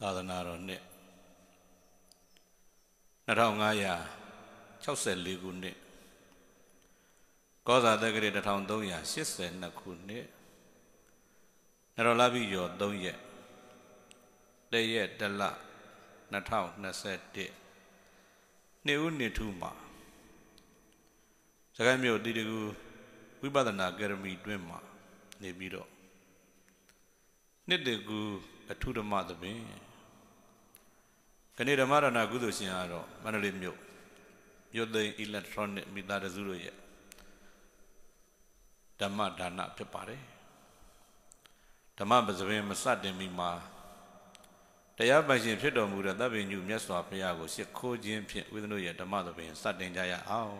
သာသနာတော်နှစ်2564ခုနှစ်ကောဇာတက္ကရာ1382ခုနှစ်နရောလပိယော3ရက်တရက်တလ2021နှစ်ဦးနှစ်ထူးမှာစကိုင်းမြို့တီတကူဝိပဿနာအကယ်ဒမီတွင်မှာနေပြီးတော့နှစ်တကူအထုဓမ္မသဘင် ခဏဓမ္မရဏကုသိုလ်ရှင်ကတော့မန္တလေးမြို့မြို့သိမ်း electronic မိသားစုတို့ရဲ့ဓမ္မဒါနဖြစ်ပါတယ်ဓမ္မပစပင်မစတင်မီမှာတရားပိုင်ရှင်ဖြစ်တော်မူတဲ့တပ်ပင်ညုမြတ်စွာဘုရားကိုရှ िख ိုးခြင်းဖြင့်ဝိသနုရဲ့ဓမ္မသဘင်စတင်ကြရအောင်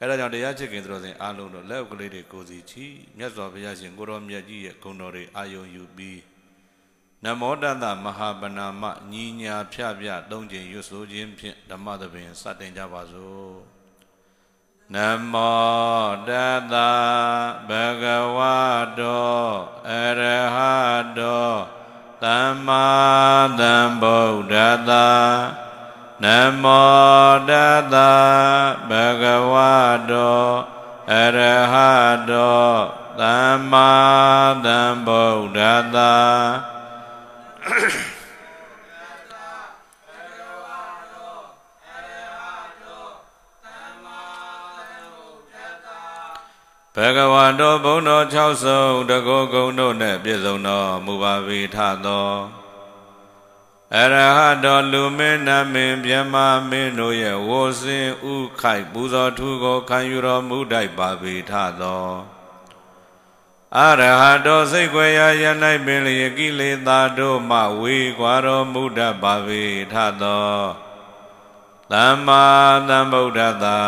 အဲဒါကြောင့်တရားချစ်ခင်သူတော်စင်အားလုံးတို့လက်ဥကလေးတွေကိုစီချီမြတ်စွာဘုရားရှင်ကိုရောမြတ်ကြီးရဲ့ဂုဏ်တော်တွေအာယုံယူပြီး နမောတတမဟာပနာမညီညာဖြပြသုံးခြင်းရွတ်ဆိုခြင်းဖြင့်ဓမ္မသဘင်စတင်ကြပါစို့နမောတတဘဂဝတောအရဟတောသမ္မာသမ္ဗုဒ္ဓတနမောတတဘဂဝတောအရဟတောသမ္မာသမ္ဗုဒ္ဓတ ဘဂဝါတော်ဘုံတော်6ဆုံးတကောကုံတို့နှင့်ပြည့်စုံတော်မူပါ၏ထသောအရဟတော်လူမင်းနမင်းမြမမင်းတို့ရဲ့ဝိုစင်ဥခိုက်ပူဇော်ထူကိုခံယူတော်မူတတ်ပါ၏ထသော အရဟတောစိတ်ွယ်ရာယ၌ပင်လျကိလေသာတို့မှဝေကွာတော်မူတတ်ပါ၏ထသောသမ္မာသမ္ဗုဒ္ဓသာ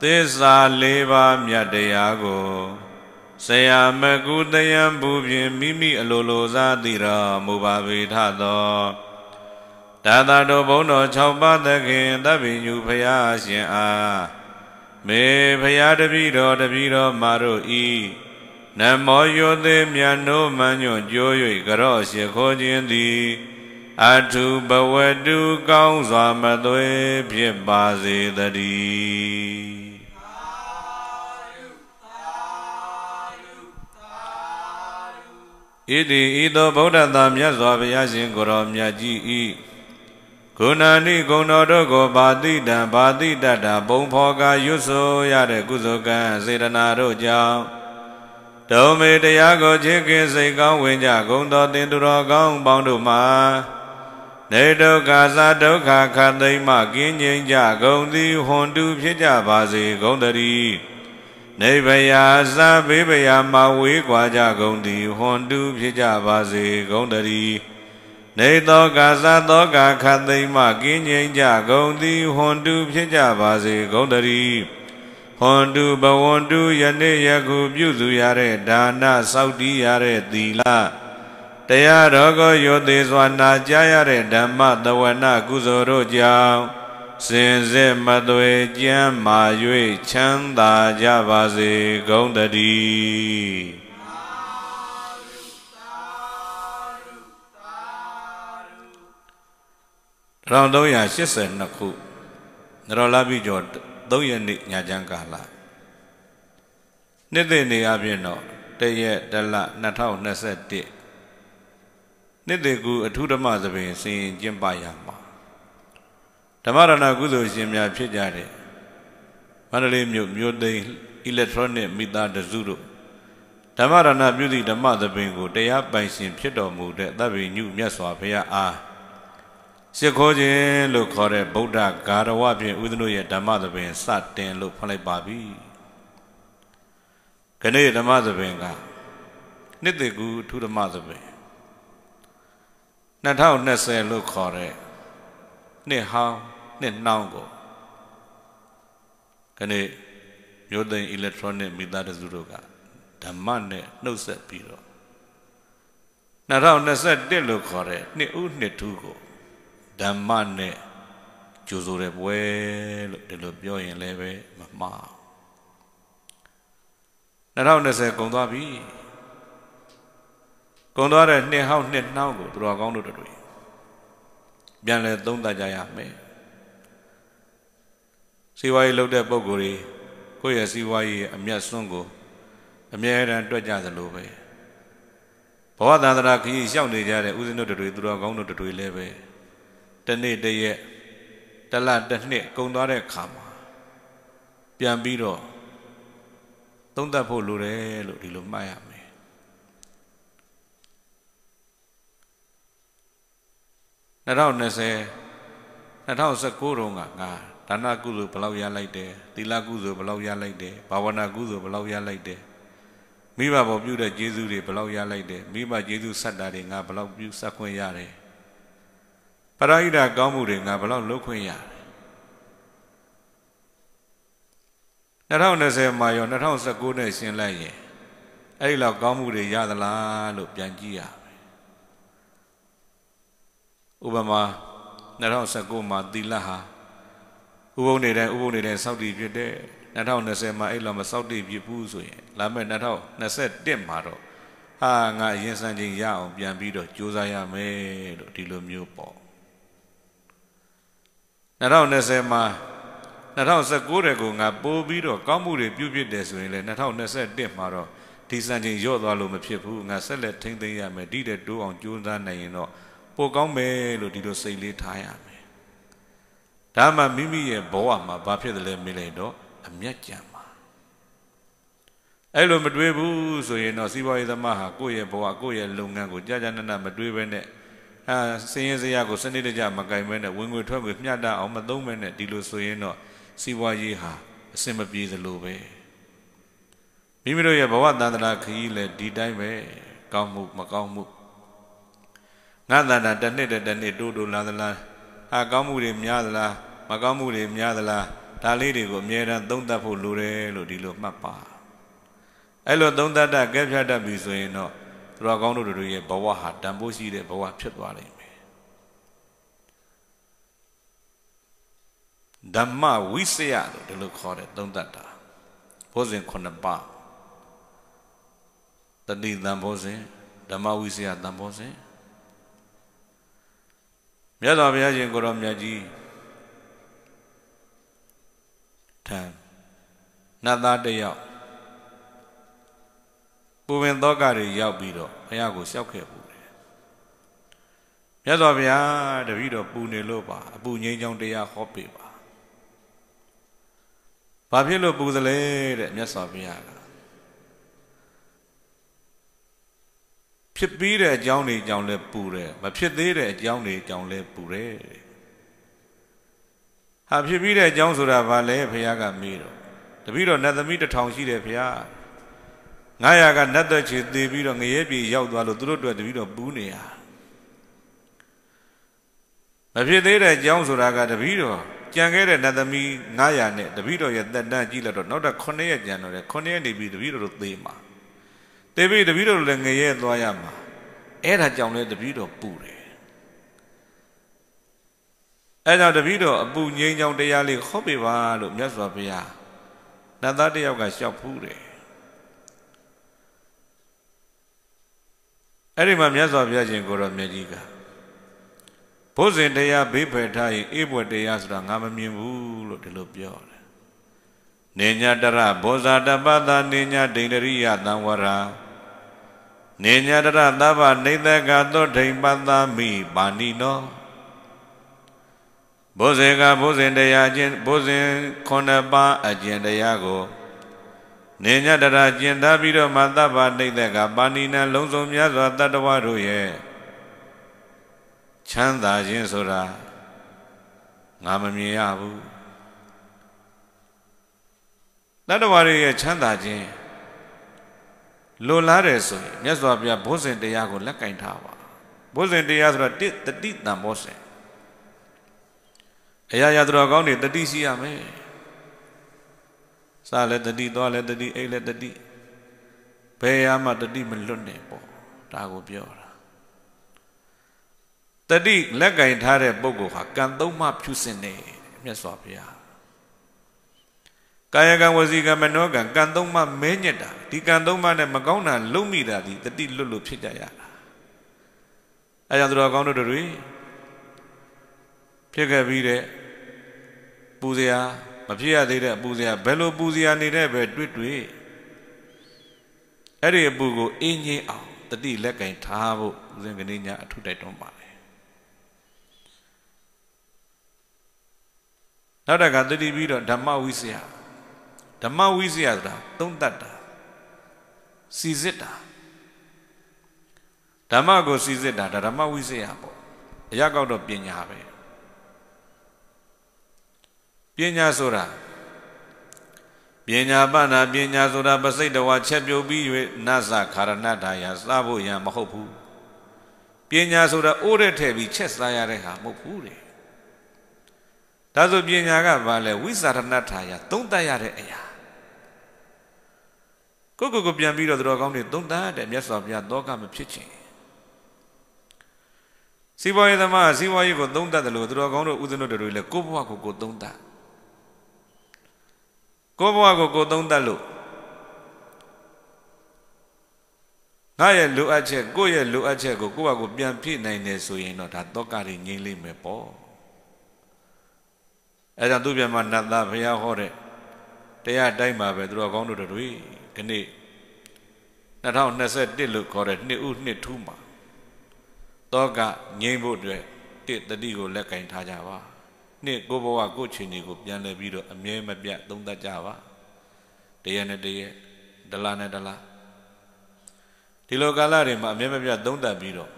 သစ္စာ၄ပါးမြတ်တရားကိုဆရာမကုတယံဘူဖြင့်မိမိအလိုလိုစားသိတော်မူပါ၏ထသောဒါသာတော်ဘုန်းတော်၆ပါးသခင်သဗ္ဗညုဖရာရှင်အားမေဖရာတပည့်တော်တပည့်တော်မာတို့ဤ နမောယောသေးမြတ်နိုးမညွန့်ကြိုး၍ကြော့ရှိခိုးခြင်းသည်အထုဘဝတုကောင်းစွာမသွေဖြစ်ပါစေတည်းဣတိဤသောဗုဒ္ဓသာမြတ်စွာဘုရားရှင်ကိုရောမြတ်ကြီးဤဂုဏာနိဂုဏတော်တို့ကိုဘာတိတံဘာတိတတ္တဘုံဖောကရွတ်ဆိုရတဲ့ကုသိုလ်ကံစေတနာတို့ကြောင့် ဒုံမေတရားကိုချစ်ခင်စိတ်ကောင်းဝင်ကြဂုံတော်တင်သူတော်ကောင်းပေါင်းတို့မှာနေဒုက္ခသာဒုက္ခခသိမ့်မှကင်းငြိမ်းကြဂုံသည်ဟွန်တူဖြစ်ကြပါစေဂုံတည်းနေဗယာသဘေးဗယာမှာဝေးကွာကြကုန်သည်ဟွန်တူဖြစ်ကြပါစေကုန်တည်းနေသောကာသသောကာခတ်သိမ့်မှကင်းငြိမ်ကြကုန်သည်ဟွန်တူဖြစ်ကြပါစေကုန်တည်း ဟွန်တူဘဝန္တူယနေ့ယခုပြုစုရတဲ့ဒါနစောက်တီးရတဲ့သီလတရားတော်ကိုယောသေးစွာနာကြားရတဲ့ဓမ္မသဝနာကုသိုလ်တို့ကြောင့်စင်စစ်မသွေကြမ်းမာ၍ချမ်းသာကြပါစေကုန်တည်း1382ခုနရောလာပြီကျော် 3ရက်နေ့ညချမ်းကာလနှစ်သိနေအပြင်တော့တရက်တလ2021နှစ်သိကူအထုဓမ္မသဘင်စင်ကျင့်ပရမှာဓမ္မရဏကုသိုလ်ရှင်များဖြစ်ကြတဲ့မန္တလေးမြို့မြို့သိမ်း electronic မိသားတစုတို့ဓမ္မရဏပြုသည့်ဓမ္မသဘင်ကိုတရားပိုင်ရှင်ဖြစ်တော်မူတဲ့သဗ္ဗညုမြတ်စွာဘုရားအား ရှ िख ိုးခြင်းလို့ခေါ်တဲ့ဗုဒ္ဓဂါရဝဖြင့်ဥဒနုရဲ့ဓမ္မသဘင်စတင်လို့ဖွင့်လိုက်ပါပြီခဏဓမ္မသဘင်ကနှစ်သိကူထူဓမ္မသဘင်2020လို့ခေါ်တဲ့နှစ်ဟောင်းနှစ်နှောင်းကိုခဏမြို့သိမ်း electronic မိသားစုတို့ကဓမ္မနဲ့နှုတ်ဆက်ပြီးတော့2021လို့ခေါ်တဲ့နှစ်ဦးနှစ်ထူးကို ဓမ္မနဲ့ကြိုဆိုတဲ့ပွဲလို့ဒီလိုပြောရင်လည်းပဲမမှား2020ကုန်သွားပြီကုံသွားတဲ့နှစ်ဟောင်းနှစ်နှောင်းကိုသူတော်ကောင်းတို့တို့ပြန်လဲသုံးသပ်ကြရမယ်စီဝါရေးလုပ်တဲ့ပုံကိုယ်တွေကိုယ့်ရဲ့စီဝါရေးအမျက်စွန်းကိုအမြဲတမ်းတွက်ကြသလိုပဲဘဝတန္တရာခရီးလျှောက်နေကြတဲ့ဦးဇင်းတို့တွေသူတော်ကောင်းတို့တွေလည်းပဲ တနေ့တရက်တလတစ်နှစ်ကုံသွားတဲ့ခါမှာပြန်ပြီးတော့သုံးသပ်ဖို့လိုတယ်လို့ဒီလိုမှတ်ရမယ်2020 2019တုန်းကငါဒါနကုသိုလ်ဘယ်လောက်ရလိုက်တယ်သီလကုသိုလ်ဘယ်လောက်ရလိုက်တယ်ဘာဝနာကုသိုလ်ဘယ်လောက်ရလိုက်တယ်မိဘပေါ်ပြုတဲ့ကျေးဇူးတွေဘယ်လောက်ရလိုက်တယ်မိဘကျေးဇူးဆက်တာတွေငါဘယ်လောက်ပြုဆက်ခွင့်ရတယ် ပရိဟိတကောင်းမှုတွေငါဘယ်လောက်လုပ်ခွင့်ရတယ်2020မှာရော2019နဲ့ရှင်းလိုက်ရင်အဲ့ဒီလောက်ကောင်းမှုတွေရသလားလို့ပြန်ကြည့်ရမယ်ဥပမာ2019မှာသီလဟာဥပုံနေတိုင်းဥပုံနေတိုင်းစောက်တည်ဖြစ်တဲ့2020မှာအဲ့လောက်မစောက်တည်ဖြစ်ဘူးဆိုရင်လာမယ့်2021မှာတော့ဟာငါအရင်စံချိန်ရအောင်ပြန်ပြီးတော့ကြိုးစားရမယ်လို့ဒီလိုမျိုးပေါ့ 2020မှာ2019တဲ့ကိုငါပိုးပြီးတော့ကောင်းမှုတွေပြုဖြစ်တယ်ဆိုရင်လည်း2021မှာတော့ဒီစံချိန်ရော့သွားလို့မဖြစ်ဘူးငါဆက်လက်ထိမ့်သိမ်းရမယ်ဒီတဲ့တိုးအောင်ကြိုးစားနိုင်ရင်တော့ပိုကောင်းမယ်လို့ဒီလိုစိတ်လေးထားရမယ်ဒါမှမိမိရဲ့ဘဝမှာဘာဖြစ်တယ်လဲမေးလိုက်တော့အမျက်ကြံပါအဲ့လိုမတွေးဘူးဆိုရင်တော့စီးပွားရေးသမားဟာကိုယ့်ရဲ့ဘဝကိုယ့်ရဲ့လုပ်ငန်းကိုကြာကြာနာနာမတွေးဘဲနဲ့ အာစင်းရဲစရာကိုစနစ်တကျမကင်ဘဲနဲ့ဝင်ငွေထွက်ငွေမျှတအောင်မသုံးဘဲနဲ့ဒီလိုဆိုရင်တော့စီးပွားရေးဟာအဆင်မပြေသလိုပဲမိမိတို့ရဲ့ဘဝတန်တရာခရီးလည်းဒီတိုင်းပဲကောင်းမှုမကောင်းမှုငါတန်တာတစ်နှစ်တစ်နှစ်တိုးတိုးလာသလားဟာကောင်းမှုတွေများသလားမကောင်းမှုတွေများသလားဒါလေးတွေကိုအမြဲတမ်းသုံးသပ်ဖို့လိုတယ်လို့ဒီလိုမှတ်ပါအဲ့လိုသုံးသပ်တတ်ကဲဖြတ်တတ်ပြီဆိုရင်တော့ သူတော်ကောင်းတို့တို့ရဲ့ဘဝဟာတန်ဖိုးရှိတဲ့ဘဝဖြစ်သွားလိမ့်မယ်ဓမ္မဝိစယလို့ဒီလိုခေါ်တယ်သုံးသပ်တာဘုဇင်ခုနှစ်ပါးတတိတံဘောဇင်ဓမ္မဝိစယတံဘောဇင်မြတ်စွာဘုရားရှင်ကိုရောမြတ်ကြီးထံနတ်သားတယောက် ပူပင်သောကတွေရောက်ပြီးတော့ဘုရားကိုလျှောက်ခဲ့ပူတယ်မြတ်စွာဘုရားတပည့်တော်ပူနေလို့ပါအပူငိမ့်ချောင်းတရားဟောပေးပါဘာဖြစ်လို့ပူသလဲတဲ့မြတ်စွာဘုရားကဖြစ်ပြီးတဲ့အကြောင်းတွေအကြောင်းလဲပူတယ်မဖြစ်သေးတဲ့အကြောင်းတွေအကြောင်းလဲပူတယ်ဟာဖြစ်ပြီးတဲ့အကြောင်းဆိုတာဘာလဲဘုရားကမေးတော့တပည့်တော်နတ်သမီးတစ်ထောင်ရှိတယ်ဘုရား 900ကနတ်သက်ချေသေးပြီးတော့ငရဲပြေရောက်သွားလို့သူတို့အတွက်တပည့်တော်ပူးနေရမဖြစ်သေးတဲ့အကြောင်းဆိုတာကတပည့်တော်ကြံခဲ့တဲ့နတ်သမီး900နဲ့တပည့်တော်ရဲ့တက်တန်းကြည့်လိုက်တော့နောက်တော့9ရက်ကြံတော့တယ်9ရက်နေပြီတပည့်တော်တို့သေမှာသေပြီတပည့်တော်လည်းငရဲသွားရမှာအဲ့ဒါကြောင့်လဲတပည့်တော်ပူတယ်အဲ့ကြောင့်တပည့်တော်အပူငိမ့်ကြောင်တရားလေးခေါ်ပြပါလို့မြတ်စွာဘုရားနတ်သားတယောက်ကလျှောက်ဖူးတယ် အဲ့ဒီမှာမြတ်စွာဘုရားရှင်ကိုရောမြတ်ကြီးကဘုဇင်တရားဘေးဖယ်ထားရင်အေးဘွယ်တရားဆိုတာငါမမြင်ဘူးလို့ဒီလိုပြောတယ်။နေညာတရဘောဇာတပတာနေညာဒိန္ဒရိယသံဝရာနေညာတရသဗ္ဗနေတကသောဒိန်ပတ္တမိပါဏိနောဘုဇေကဘုဇင်တရားချင်းဘုဇင်ခုနှစ်ပါးအကျင့်တရားကို နေညတရာကျင့်သားပြီးတော့မသဗ္ဗနေတကပါဏိနလုံးစုံများစွာတတ္တဝါတို့ရဲ့ချမ်းသာခြင်းဆိုတာငါမမြင်ရဘူးတတ္တဝါတွေရဲ့ချမ်းသာခြင်းလိုလားတယ်ဆိုရင်မြတ်စွာဘုရားဘုဇင်တရားကိုလက်ကင်ထားပါဘုဇင်တရားဆိုတာတိတတိတံဘောဇင်အရာရာသူတော်ကောင်းတွေတတိရှိရမယ် စားလည်းတတိသွားလည်းတတိအိတ်လည်းတတိဘယ်ရမှတတိမလွတ်နဲ့ပေါ့ဒါကိုပြောတာတတိလက်ကင်ထားတဲ့ပုဂ္ဂိုလ်ဟာကံသုံးမှဖြူစင်တယ်မြတ်စွာဘုရားကာယကံဝစီကံမနောကံကံသုံးမှမဲညက်တာဒီကံသုံးမှနဲ့မကောင်းတာလုံးမိတာဒီတတိလွတ်လို့ဖြစ်ကြရတာအဲကြောင့်သူတော်ကောင်းတို့တွေဖြစ်ခဲ့ပြီးတဲ့ပူဇော် မဖြစ်ရသေးတဲ့ပူဇော်ဘယ်လိုပူဇော်နေတဲ့ပဲတွေ့တွေ့အဲ့ဒီအပူကိုအင်းငင်းအောင်တတိလက်ကင်ထားဖို့ဦးဇင်းကနေညာအထုတိုက်တွန်းပါတယ်နောက်တကတတိပြီးတော့ဓမ္မဝိစယဓမ္မဝိစယဆိုတာသုံးတတ်တာစီစစ်တာဓမ္မကိုစီစစ်တာဒါဓမ္မဝိစယပေါ့အရာကောက်တော့ပညာပဲပ ညာဆိုတာပညာပနာပညာဆိုတာပစိတ်တော်ချက်ပြုတ်ပြီး၍နတ်စခါရဏထာယစားဖို့ရန်မဟုတ်ဘူးပညာဆိုတာအိုးတဲ့ထဲပြီးချက်စားရတဲ့ဟာမဟုတ်ဘူးတဲ့ဒါဆိုပညာကဘာလဲဝိသရဏထာယသုံးတတ်ရတဲ့အရာကိုကိုကိုပြန်ပြီးတော့သူတော်ကောင်းတွေသုံးတတ်တဲ့မြတ်စွာဘုရားတောကမဖြစ်ချင်စီးပွားရေးသမားစီးပွားရေးကိုသုံးတတ်တယ်လို့သူတော်ကောင်းတို့ဥဒ္ဒနတို့တွေလည်းကိုယ့်ဘဝကိုကိုယ်သုံးတတ် ကိုယ့်ဘဝကိုကိုယ်သုံးတတ်လို့ငါရဲ့လိုအပ်ချက်ကိုယ့်ရဲ့လိုအပ်ချက်ကိုကိုယ့်ဘဝကိုပြန်ဖြည့်နိုင်တယ်ဆိုရင်တော့ဒါတောကတွေငြိမ့်လိမ့်မယ်ပေါ့အဲကြောင့်သူပြန်မနတ်သားဘုရားဟောတဲ့တရားတိုင်းပါပဲသူတော်ကောင်းတို့တွေဒီနေ့2021လို့ခေါ်တဲ့နှစ်ဦးနှစ်ထူးမှာတောကငြိမ့်ဖို့အတွက်တစ်တတိကိုလက်ကင်ထားကြပါ နှစ်ကိုဘဝကိုချိန်တွေကိုပြန်လဲပြီးတော့အမြဲမပြတ်သုံးသပ်ကြပါတရက်နဲ့တရက်ဒလနဲ့ဒလဒီလိုကာလတွေမှာအမြဲမပြတ်သုံးသပ်ပြီးတော့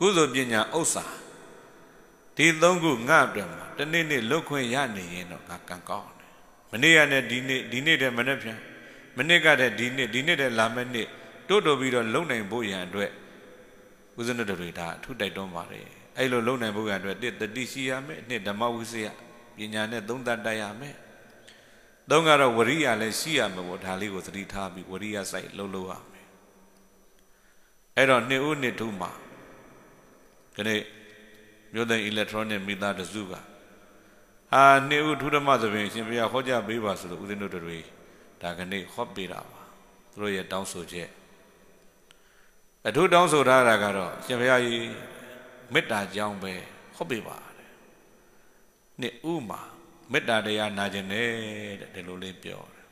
ကုသိုလ်ပညာဥစ္စာဒီသုံးခုငါ့အတွက်မှာတနေ့နေ့လွတ်ခွင့်ရနေရင်တော့ငါကံကောင်းတယ်မနေ့ကနဲ့ဒီနေ့ဒီနေ့တည်းမနေ့ပြန်မနေ့ကတည်းဒီနေ့ဒီနေ့တည်းလာမယ့်နေ့တိုးတိုးပြီးတော့လုံနိုင်ဖို့ရန်အတွက်ဦးဇင်းတို့တွေဒါအထုတိုက်တွန်းပါတယ် အဲ့လိုလုံနိုင်ဖို့ရန်အတွက်တစ်တတိရှိရမယ်နှစ်ဓမ္မဝိစယပညာနဲ့သုံးသပ်တတ်ရမယ်သုံးကတော့ဝရိယလည်းရှိရမယ်ပေါ့ဒါလေးကိုသတိထားပြီးဝရိယစိုက်လှုပ်လှုပ်ရမယ်အဲ့တော့နှစ်ဦးနှစ်ထူးမှာခဏမြို့သိမ်း electronic မိသားတစုကဟာနှစ်ဦးထူးဓမ္မသဘင်ရှင်ဘုရားဟောကြားပေးပါဆိုလို့ဦးဇင်းတို့တွေဒါကနေ့ဟောပေးတာပါသူတို့ရဲ့တောင်းဆိုချက်အထူးတောင်းဆိုထားတာကတော့ရှင်ဘုရားကြီး မေတ္တာကြောင်းပဲဟောပေးပါတယ်နှစ်ဦးမှာမေတ္တာတရားနာခြင်းနဲ့တဲ့ဒီလိုလေးပြောတယ်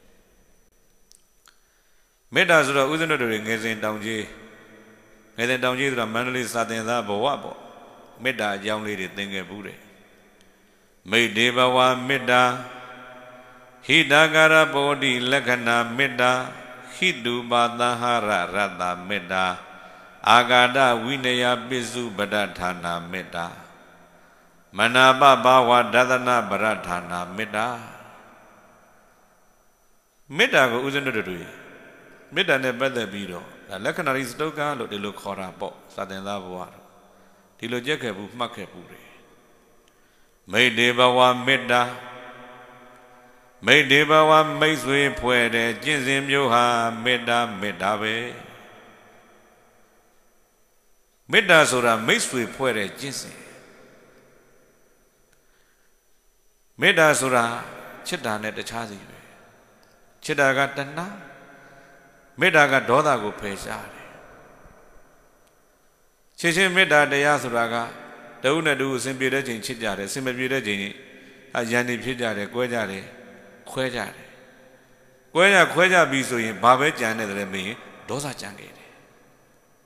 မေတ္တာဆိုတော့ဦးဇင်းတို့တွေငယ်စဉ်တောင်ကြီးငယ်စဉ်တောင်ကြီးဆိုတာမန္တလေးစာသင်သားဘဝပေါ့မေတ္တာအကြောင်းလေးတွေသင်ခဲ့ဘူးတယ်မိတ်ဒေဘဝမေတ္တာဟိတကာရဘောဓိလက္ခဏာမေတ္တာဟိတုပါသဟာရရတ္တမေတ္တာ အာဂါဒဝိနယပိစုပဒဌာနာမေတ္တာမနာပဘာဝဒသနာပရဌာနာမေတ္တာမေတ္တာကိုဥစဉ်တို့တွေမေတ္တာနဲ့ပတ်သက်ပြီးတော့လက္ခဏာရိစတုကလို့ဒီလိုခေါ်တာပေါ့စာသင်သားဘဝတော့ဒီလိုကြက်ခဲ့ဘူးမှတ်ခဲ့ဘူးတယ်မိတ်တေဘဝမေတ္တာမိတ်တေဘဝမိတ်ဆွေဖွဲ့တဲ့ကျင့်စဉ်မျိုးဟာမေတ္တာမေတ္တာပဲ မေတ္တာဆိုတာမိတ်ဆွေဖွဲ့တဲ့ကျင့်စဉ်မေတ္တာဆိုတာချစ်တာနဲ့တခြားစီပဲချစ်တာကတဏှာမေတ္တာကဒေါသကိုဖယ်ရှားတယ်ချစ်ချင်းမေတ္တာတရားဆိုတာကတဝုနဲ့တဝုအစဉ်ပြေတဲ့ချိန်ချစ်ကြတယ်အစဉ်မပြေတဲ့ချိန်အရန်နေဖြစ်ကြတယ်ကွဲကြတယ်ခွဲကြတယ်ကွဲကြခွဲကြပြီဆိုရင်ဘာပဲကြံနေတယ်မင်းဒေါသကြံခဲ့တယ်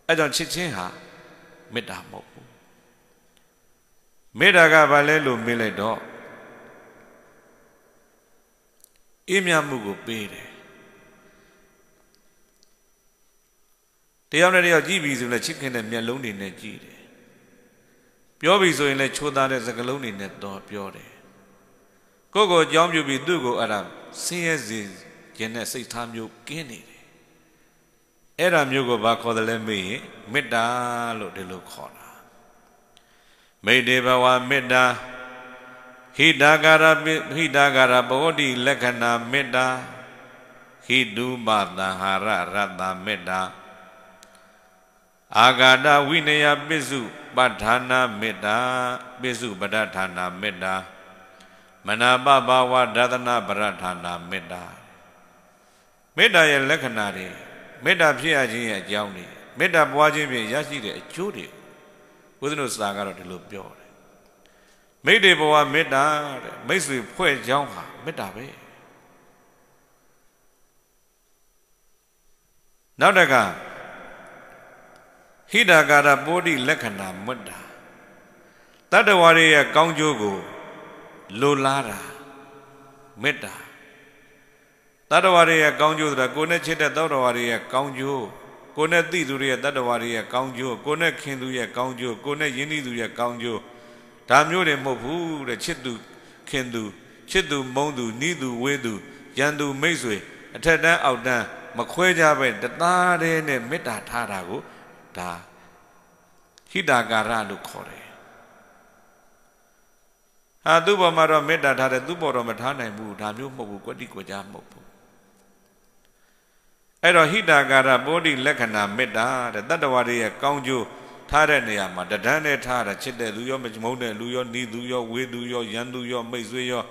အဲကြောင့်ချစ်ချင်းဟာ မေတ္တာမဟုတ်ဘူးမေတ္တာကဘာလဲလို့မေးလိုက်တော့အေးမြမှုကိုပေးတယ်တယောက်နဲ့တယောက်ကြည့်ပြီဆိုရင်ချစ်ခင်တဲ့မျက်လုံးတွေနဲ့ကြည့်တယ်ပြောပြီဆိုရင်လည်းချိုးသားတဲ့စကားလုံးတွေနဲ့တော့ပြောတယ်ကိုယ့်ကိုအကြောင်းပြုပြီးသူ့ကိုအဲ့ဒါဆင်းရဲစေခြင်းနဲ့စိတ်ထားမျိုးကင်းနေတယ် အဲ့ဒါမျိုးကိုဘာခေါ်တယ်လဲမေးရင်မေတ္တာလို့ဒီလိုခေါ်တာမေတ္တေဘဝမေတ္တာဟိတာကာရဟိတာကာရဘောဓိလက္ခဏာမေတ္တာဟိတုပသဟာရရတ္တမေတ္တာအာဂါဒဝိနယပစ္စုပဋ္ဌာနာမေတ္တာပစ္စုပဋ္ဌာနာမေတ္တာမနာပဘာဝဒသနာပရဌာနာမေတ္တာမေတ္တာရဲ့လက္ခဏာတွေ မေတ္တာဖြစ်ရခြင်းရဲ့အကြောင်းတွေမေတ္တာပွားခြင်းဖြင့်ရရှိတဲ့အကျိုးတွေဦးဇင်းတို့စာကတော့ဒီလိုပြောတယ်မိတ်တေဘဝမေတ္တာတဲ့မိတ်ဆွေဖွဲ့ကြောင်းဟာမေတ္တာပဲနောက်တကဟိတကာရပိုးတိလက္ခဏာမေတ္တာတတ္တဝါတွေရဲ့ကောင်းကျိုးကိုလိုလားတာမေတ္တာ တတ္တဝါတွေရဲ့ကောင်းကျိုးဆိုတာကိုယ်နဲ့ချစ်တဲ့တတ္တဝါတွေရဲ့ကောင်းကျိုးကိုယ်နဲ့သိသူတွေရဲ့တတ္တဝါတွေရဲ့ကောင်းကျိုးကိုယ်နဲ့ခင်သူရဲ့ကောင်းကျိုးကိုယ်နဲ့ယဉ်ဤသူရဲ့ကောင်းကျိုးဒါမျိုးတွေမဟုတ်ဘူးတဲ့ချစ်သူခင်သူချစ်သူမုန်းသူနီးသူဝေးသူရန်သူမိတ်ဆွေအထက်တန်းအောက်တန်းမခွဲကြပဲတသားတည်းနဲ့မေတ္တာထားတာကိုဒါဟိတာကာရလို့ခေါ်တယ်ဟာသူ့ဘောမှာတော့မေတ္တာထားတယ်သူ့ဘောတော့မထားနိုင်ဘူးဒါမျိုးမဟုတ်ဘူးကွတိကွကြမဟုတ်ဘူး အဲ့တော့ဟိတာကာရပောဓိလက္ခဏာမေတ္တာတဲ့တတ္တဝါတွေရဲ့ကောင်းကျိုးထားတဲ့နေရာမှာတဒန်းနဲ့ထားတာချစ်တဲ့လူရောမမုန်းတဲ့လူရောနီးသူရောဝေးသူရောရန်သူရောမိတ်ဆွေရော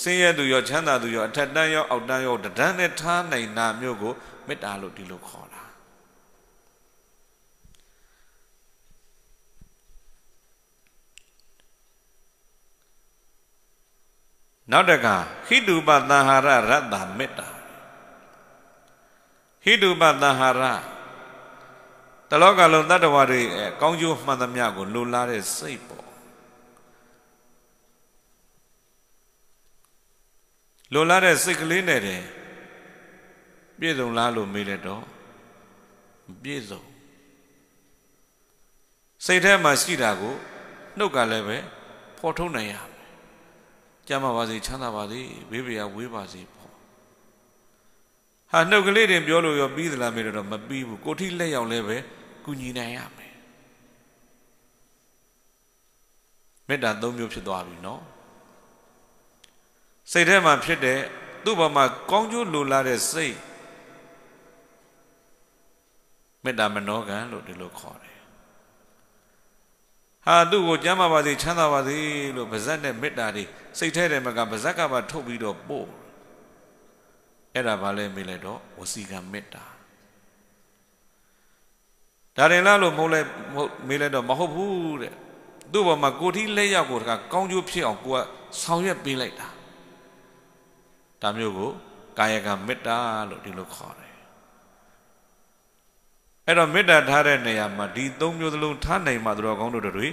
ဆင်းရဲသူရောချမ်းသာသူရောအထက်တန်းရောအောက်တန်းရောတဒန်းနဲ့ထားနိုင်တာမျိုးကိုမေတ္တာလို့ဒီလိုခေါ်တာနောက်တကဟိတုပသံဟာရရတ္တမေတ္တာ ဟိတုပသံဟာရတလောကလုံးတတ္တဝါတွေကောင်းကျိုးမှန်သမျှကိုလိုလားတဲ့စိတ်ပေါ့လိုလားတဲ့စိတ်ကလေးနဲ့တည်းပြည့်စုံလားလို့မေးလိုက်တော့ပြည့်စုံစိတ်ထဲမှာရှိတာကိုနှုတ်ကလည်းပဲဖော်ထုတ်နိုင်ရမယ်ကြမ်းပါစေချမ်းသာပါစေဘေးဘေးရဝေးပါစေပေါ့ ဟာနှုတ်ကလေးတင်ပြောလို့ရောပြီးသလားမေးတော့မပြီးဘူးကိုထိလက်ရောက်လည်းပဲကူညီနိုင်ရမယ်မေတ္တာ၃မျိုးဖြစ်သွားပြီနော်စိတ်ထဲမှာဖြစ်တဲ့သူ့ဘာမှာကောင်းကျိုးလိုလားတဲ့စိတ်မေတ္တာမနောကံလို့ဒီလိုခေါ်တယ်ဟာသူ့ကိုကျမ်းမာပါစေချမ်းသာပါစေလို့ဗဇက်နဲ့မေတ္တာတွေစိတ်ထဲထဲမှာကဗဇက်ကပါထုတ်ပြီးတော့ပို့ အဲ့ဒါဘာလဲမေးလိုက်တော့ဝစီကံမေတ္တာဒါရင်လားလို့မဟုတ်လဲမဟုတ်မေးလိုက်တော့မဟုတ်ဘူးတဲ့သူ့ဘောမှာကိုထီးလက်ရောက်ကိုတကကောင်းကျိုးဖြစ်အောင်ကိုကဆောင်ရွက်ပေးလိုက်တာဒါမျိုးကိုကာယကမေတ္တာလို့ဒီလိုခေါ်တယ်အဲ့တော့မေတ္တာထားတဲ့နေရာမှာဒီသုံးမျိုးသလုံးထားနိုင်မှသူတော်ကောင်းတို့တွေ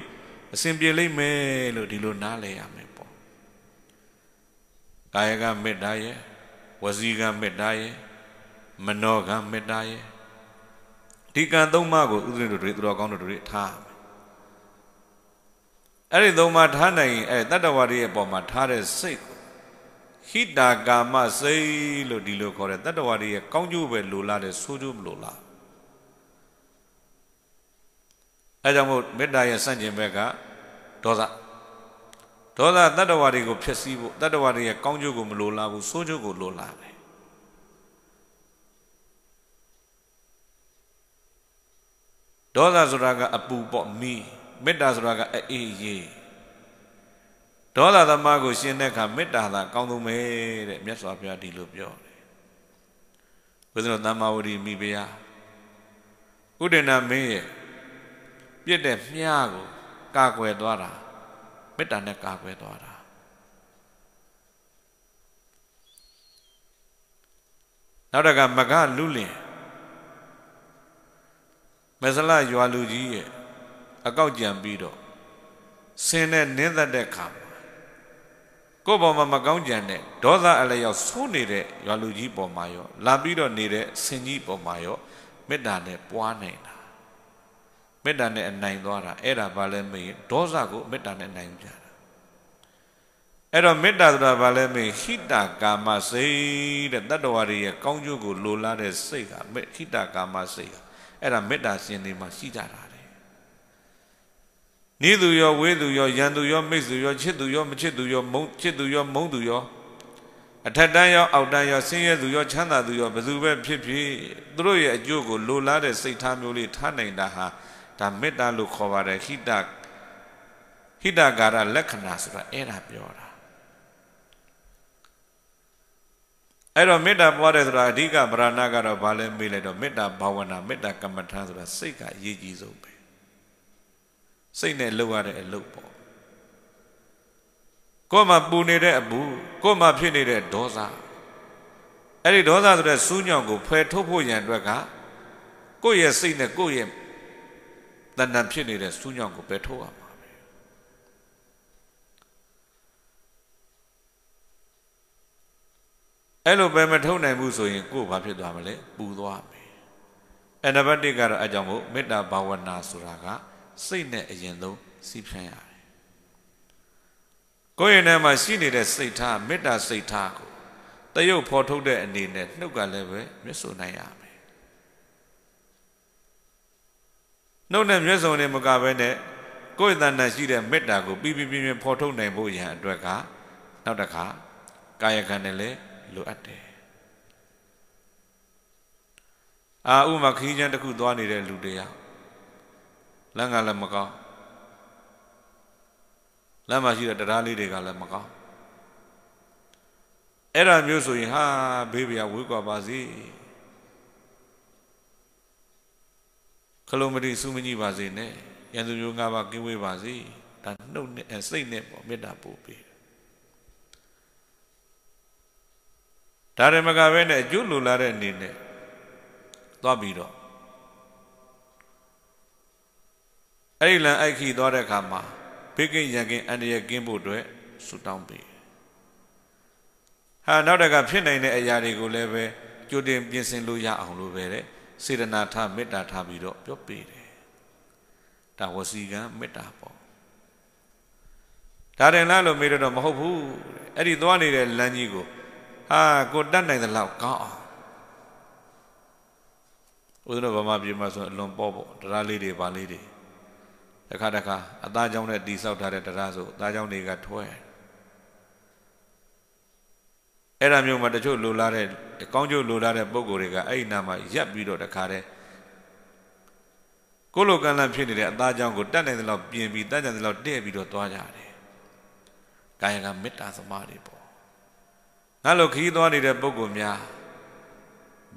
အစဉ်ပြေလိမ့်မယ်လို့ဒီလိုနားလည်ရမယ်ပေါ့ကာယကမေတ္တာရဲ့ ဝစီကမေတ္တာရဲ့မနောကမေတ္တာရဲ့ဒီကံသုံးပါးကိုဥဒ္ဓတို့တွေသူတော်ကောင်းတို့တွေထားအဲ့ဒီသုံးပါးထားနိုင်ရင်အဲ့တတ္တဝါတွေရဲ့ပေါ်မှာထားတဲ့စိတ်ဟိတာကာမစိတ်လို့ဒီလိုခေါ်တဲ့တတ္တဝါတွေရဲ့ကောင်းကျိုးပဲလိုလားတဲ့ဆိုးကျိုးမလိုလားအဲကြောင့်မို့မေတ္တာရဲ့စန့်ကျင်ဘက်ကဒေါသ ဒေါသတတ္တဝါတွေကိုဖျက်ဆီးဖို့တတ္တဝါတွေရဲ့ကောင်းကျိုးကိုမလိုလားဘူးဆိုးကျိုးကိုလိုလားတယ်ဒေါသဆိုတာကအပူပေါ့မီးမေတ္တာဆိုတာကအေးရေးဒေါသသမားကိုရှင်းတဲ့အခါမေတ္တာသာကောင်းဆုံးပဲတဲ့မြတ်စွာဘုရားဒီလိုပြောတယ်ဘုရားသမ္မာဝတီမိဖုရားဥဒိဏမင်းရဲ့ပြစ်တဲ့မြားကိုကာကွယ်သွားတာ မေတ္တာနဲ့ကာကွယ်သွားတာနောက်တကမကလူလင်မဆလရွာလူကြီးရဲ့အကောက်ကြံပြီးတော့ဆင်းနဲ့နင်းသက်တဲ့ခါမှာကိုယ့်ဘောမှာမကောင်းကြံတဲ့ဒေါသအလျောက်ဆိုးနေတဲ့ရွာလူကြီးပေါ်မှာရောလာပြီးတော့နေတဲ့ဆင်ကြီးပေါ်မှာရောမေတ္တာနဲ့ပွားနိုင်တာ မေတ္တာနဲ့အနိုင်သွားတာအဲ့ဒါဘာလဲမေးဒေါသကိုမေတ္တာနဲ့နိုင်ကြတာအဲ့တော့မေတ္တာဆိုတာဘာလဲမေးဟိတကာမစိတ်တဲ့တတ္တဝါတွေရဲ့ကောင်းကျိုးကိုလိုလားတဲ့စိတ်ကဟိတကာမစိတ်ကအဲ့ဒါမေတ္တာရှင်တွေမှာရှိကြတာတဲ့နေသူရောဝေးသူရောရန်သူရောမိတ်သူရောချစ်သူရောမချစ်သူရောမုန်းချစ်သူရောမုန်းသူရောအထက်တန်းရောအောက်တန်းရောဆင်းရဲသူရောချမ်းသာသူရောဘယ်သူပဲဖြစ်ဖြစ်သူတို့ရဲ့အကျိုးကိုလိုလားတဲ့စိတ်ထားမျိုးလေးထားနိုင်တာဟာ ဒါမေတ္တာလို့ခေါ်ပါတယ်ဟိတဟိတကာရလက္ခဏာဆိုတာအဲ့ဒါပြောတာအဲ့တော့မေတ္တာပွားတယ်ဆိုတာအဓိကဗရဏကတော့ဘာလဲမေးလိုက်တော့မေတ္တာဘာဝနာမေတ္တာကမ္မထာဆိုတာစိတ်ကအရေးကြီးဆုံးပဲစိတ်နဲ့လှုပ်ရတဲ့အလုပ်ပေါ့ကိုယ်မှာပူနေတဲ့အပူကိုယ်မှာဖြစ်နေတဲ့ဒေါသအဲ့ဒီဒေါသဆိုတဲ့စူးညောင်ကိုဖယ်ထုတ်ဖို့ရန်အတွက်ကကိုယ့်ရဲ့စိတ်နဲ့ကိုယ့်ရဲ့ တဏ္ဍဖြစ်နေတဲ့စူးညောင်ကိုပယ်ထုတ်ရမှာပဲအဲ့လိုပဲမထုတ်နိုင်ဘူးဆိုရင်ကိုယ်ဘာဖြစ်သွားမလဲပူသွားမယ်အဲ့နံပါတ်1ကတော့အကြောင်းမို့မေတ္တာဘာဝနာဆိုတာကစိတ်နဲ့အရင်ဆုံးစီးဖြန်းရတယ်ကိုယ့်ရဲ့ထဲမှာရှိနေတဲ့စိတ်ထားမေတ္တာစိတ်ထားကိုတရုပ်ဖော်ထုတ်တဲ့အနေနဲ့နှုတ်ကလည်းပဲမျက်စုံနိုင်ရမယ် နှုတ်နဲ့မျက်စုံနဲ့မကဘဲနဲ့ကိုယ့်ရဲ့တဏ္ဍာရှိတဲ့မေတ္တာကိုပြီးပြီးပြင်းပြင်းဖော်ထုတ်နိုင်ဖို့ရန်အတွက်ကနောက်တစ်ခါကာယကံနဲ့လည်းလိုအပ်တယ်အာဥမာခီးချမ်းတစ်ခုသွားနေတဲ့လူတရားလမ်းကလည်းမကောင်းလမ်းမှာရှိတဲ့တရားလေးတွေကလည်းမကောင်းအဲ့ဒါမျိုးဆိုရင်ဟာဘေးပြဝေးကွာပါစေ ခလုံးမတိစုမကြီးပါစေနဲ့ရန်သူမျိုးငါးပါးကင်းဝေးပါစေဒါနှုတ်နဲ့စိတ်နဲ့ပေါ့မေတ္တာပို့ပေးဒါရမကပဲနဲ့အကျိုးလိုလာတဲ့အနေနဲ့သွားပြီးတော့အဲ့ဒီလမ်းအိုက်ခီသွားတဲ့အခါမှာဘေးကင်းရန်ကင်းအန္တရာယ်ကင်းဖို့အတွက်ဆုတောင်းပေးဟာနောက်တကဖြစ်နိုင်တဲ့အရာတွေကိုလည်းပဲကြိုတင်ပြင်ဆင်လို့ရအောင်လို့ပဲတဲ့ စေတနာထားမေတ္တာထားပြီးတော့ပြောပေးတယ်ဒါဝစီကံမေတ္တာပေါ့ဒါတင်လားလို့မေးတော့မဟုတ်ဘူးအဲ့ဒီသွားနေတဲ့လမ်းကြီးကိုဟာကိုတတ်နိုင်သလောက်ကောင်းအောင်ဦးဇင်းတို့ဗမာပြည်မှာဆိုအလွန်ပေါ့ပေါ့တရားလေးတွေဗာလေးတွေတခါတခါအသားကြောင့်နဲ့တိဆောက်ထားတဲ့တရားဆိုအသားကြောင့်တွေကထွဲ အဲ့ဒါမျိုးမှာတချို့လိုလားတဲ့ကောင်းကျိုးလိုလားတဲ့ပုံကိုယ်တွေကအဲ့ဒီနာမှာရပ်ပြီးတော့တခါတည်းကိုလိုကံလန့်ဖြစ်နေတဲ့အသားကြောင့်ကိုတတ်နိုင်တဲ့လောက်ပြင်ပြီးတတ်နိုင်တဲ့လောက်တဲ့ပြီးတော့သွားကြတယ်။ကာယကမေတ္တာသမားတွေပေါ့။ငါလိုခီးသွားနေတဲ့ပုံကိုယ်များ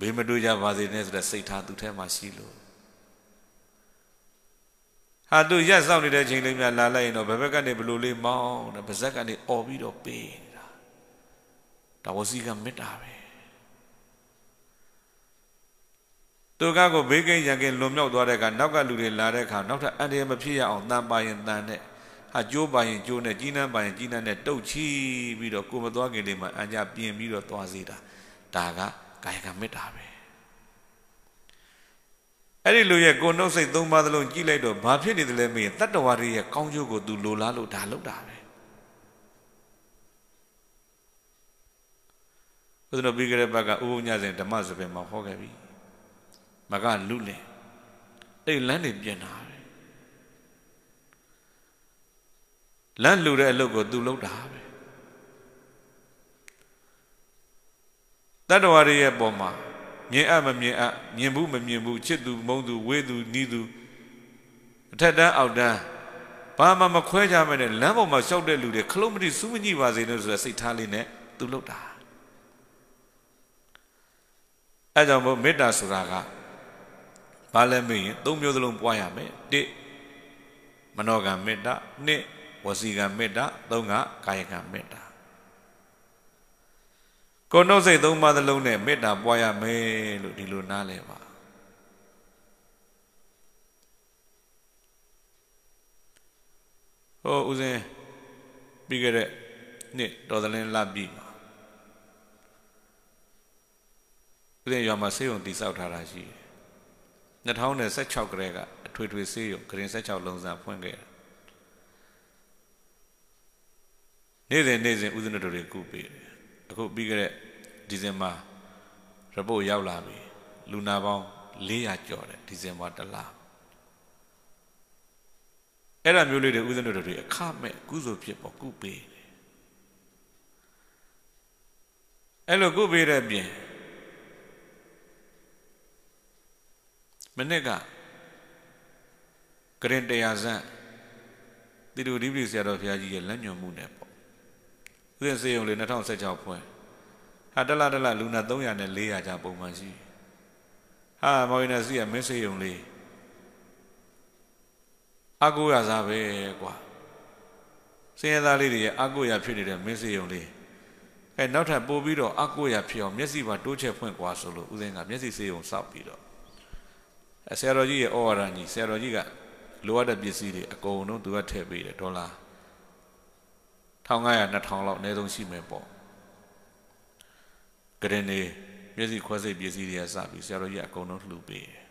ဘေးမတူကြပါစေနဲ့ဆိုတဲ့စိတ်ထားသူထဲမှာရှိလို့ဟာသူရက်စောင့်နေတဲ့ချိန်လေးများလာလိုက်ရင်တော့ဘယ်ဘက်ကနေဘလို့လေးမောင်းတယ်ပါဇက်ကနေអော်ပြီးတော့ပေးနေတာ ဒါဝစီကမေတ္တာပဲသူကကိုဘေးကိန်းရန်ကင်းလွန်မြောက်သွားတဲ့အခါနောက်ကလူတွေလာတဲ့အခါနောက်ထပ်အန္တရာယ်မဖြစ်ရအောင်တန်ပါရင်တန်နဲ့ဟာကျိုးပါရင်ကျိုးနဲ့ကြီးနှမ်းပါရင်ကြီးနှမ်းနဲ့တုတ်ချီပြီးတော့ကိုမသွားခင်လေးမှာအညာပြင်ပြီးတော့သွားစေတာဒါကကာယကမေတ္တာပဲအဲ့ဒီလူရဲ့ကိုနှုတ်စိတ်သုံးပါးသလုံးကြည့်လိုက်တော့ဘာဖြစ်နေတယ်လဲမေးရင်တတ္တဝါတွေရဲ့ကောင်းကျိုးကိုသူလိုလားလို့ဒါလုပ်တာပဲ ဘုရားပြီးကြတဲ့ဘက်ကဥပုံညစဉ်ဓမ္မစပင်မှာဟောခဲ့ပြီမကလူလင်အဲ့လမ်းနေပြင်တာပဲလမ်းလူတဲ့အလုပ်ကိုသူလုပ်တာပဲတတ္တဝါတွေရဲ့ပုံမှာမြင်အပ်မမြင်အပ်မြင်ဘူးမမြင်ဘူးချစ်သူမုန်းသူဝေးသူနီးသူအထက်တန်းအောက်တန်းဘာမှမခွဲကြမဲ့နဲ့လမ်းပေါ်မှာရှောက်တဲ့လူတွေခလုံးမတိစူးမကြည့်ပါစေနဲ့ဆိုတဲ့စိတ်ထားလေးနဲ့သူလုပ်တာ အဲကြောင့်မို့မေတ္တာဆိုတာကဘာလဲမေးရင်သုံးမျိုးစလုံးပွားရမယ်တစ်မနောကမေတ္တာနှစ်ဝစီကမေတ္တာသုံးကကာယကမေတ္တာကိုနှုတ်စိတ်သုံးပါးသလုံးနဲ့မေတ္တာပွားရမယ်လို့ဒီလိုနားလည်ပါဟောဦးဇင်းပြီးခဲ့တဲ့နှစ်တော်သလင်းလပြီမှာ ဦးဇင်းရွာမှာဆေးရုံတည်ဆောက်ထားတာရှိတယ်2016ကတည်းကအထွေထွေဆေးရုံဂရင်16လုံးစာဖွင့်ခဲ့တာနေ့စဉ်နေ့စဉ်ဦးဇင်းတို့တွေကုပေးတယ်အခုပြီးခဲ့တဲ့ဒီဇင်ဘာရပုတ်ရောက်လာပြီလူနာပေါင်း400ကျော်တယ်ဒီဇင်ဘာတလအဲ့ဒါမျိုးလေးတွေဦးဇင်းတို့တွေအခမဲ့ကုစုဖြစ်ပေါ်ကုပေးတယ်အဲ့လိုကုပေးတဲ့ပြင် မနစ်ကကရင်တရားဇန့်တိတူဒီပရိဆရာတော်ဘုရားကြီးရဲ့လက်ညွှန်မှုနဲ့ပေါ့ဥစဉ်စေယုံလေး2016ဖွင့်ဟာတလတလလူနာ300နဲ့400ကြာပုံမှန်ရှိဟာမော်ရီနစီကမင်းစေယုံလေးအကုရစားပဲကွာစင်ရသားလေးတွေရဲ့အကုရဖြစ်နေတဲ့မင်းစေယုံလေးအဲနောက်ထပ်ပို့ပြီးတော့အကုရဖြစ်အောင်မျက်စိပါတိုးချက်ဖွင့်ကွာဆိုလို့ဦးစင်းကမျက်စိစေယုံစောက်ပြီးတော့အဲ ဆရာတော်ကြီးရဲ့ဩဝါဒကြီးဆရာတော်ကြီးကလိုအပ်တဲ့ပစ္စည်းတွေအကုန်လုံးသူကထည့်ပေးတယ်ဒေါ်လာ1500 2000လောက်အနည်းဆုံးရှိမယ်ပေါ့ကရင်နေမျက်စိခွဲစိတ်ပစ္စည်းတွေကစပြီးဆရာတော်ကြီးအကုန်လုံးလှူပေးတယ်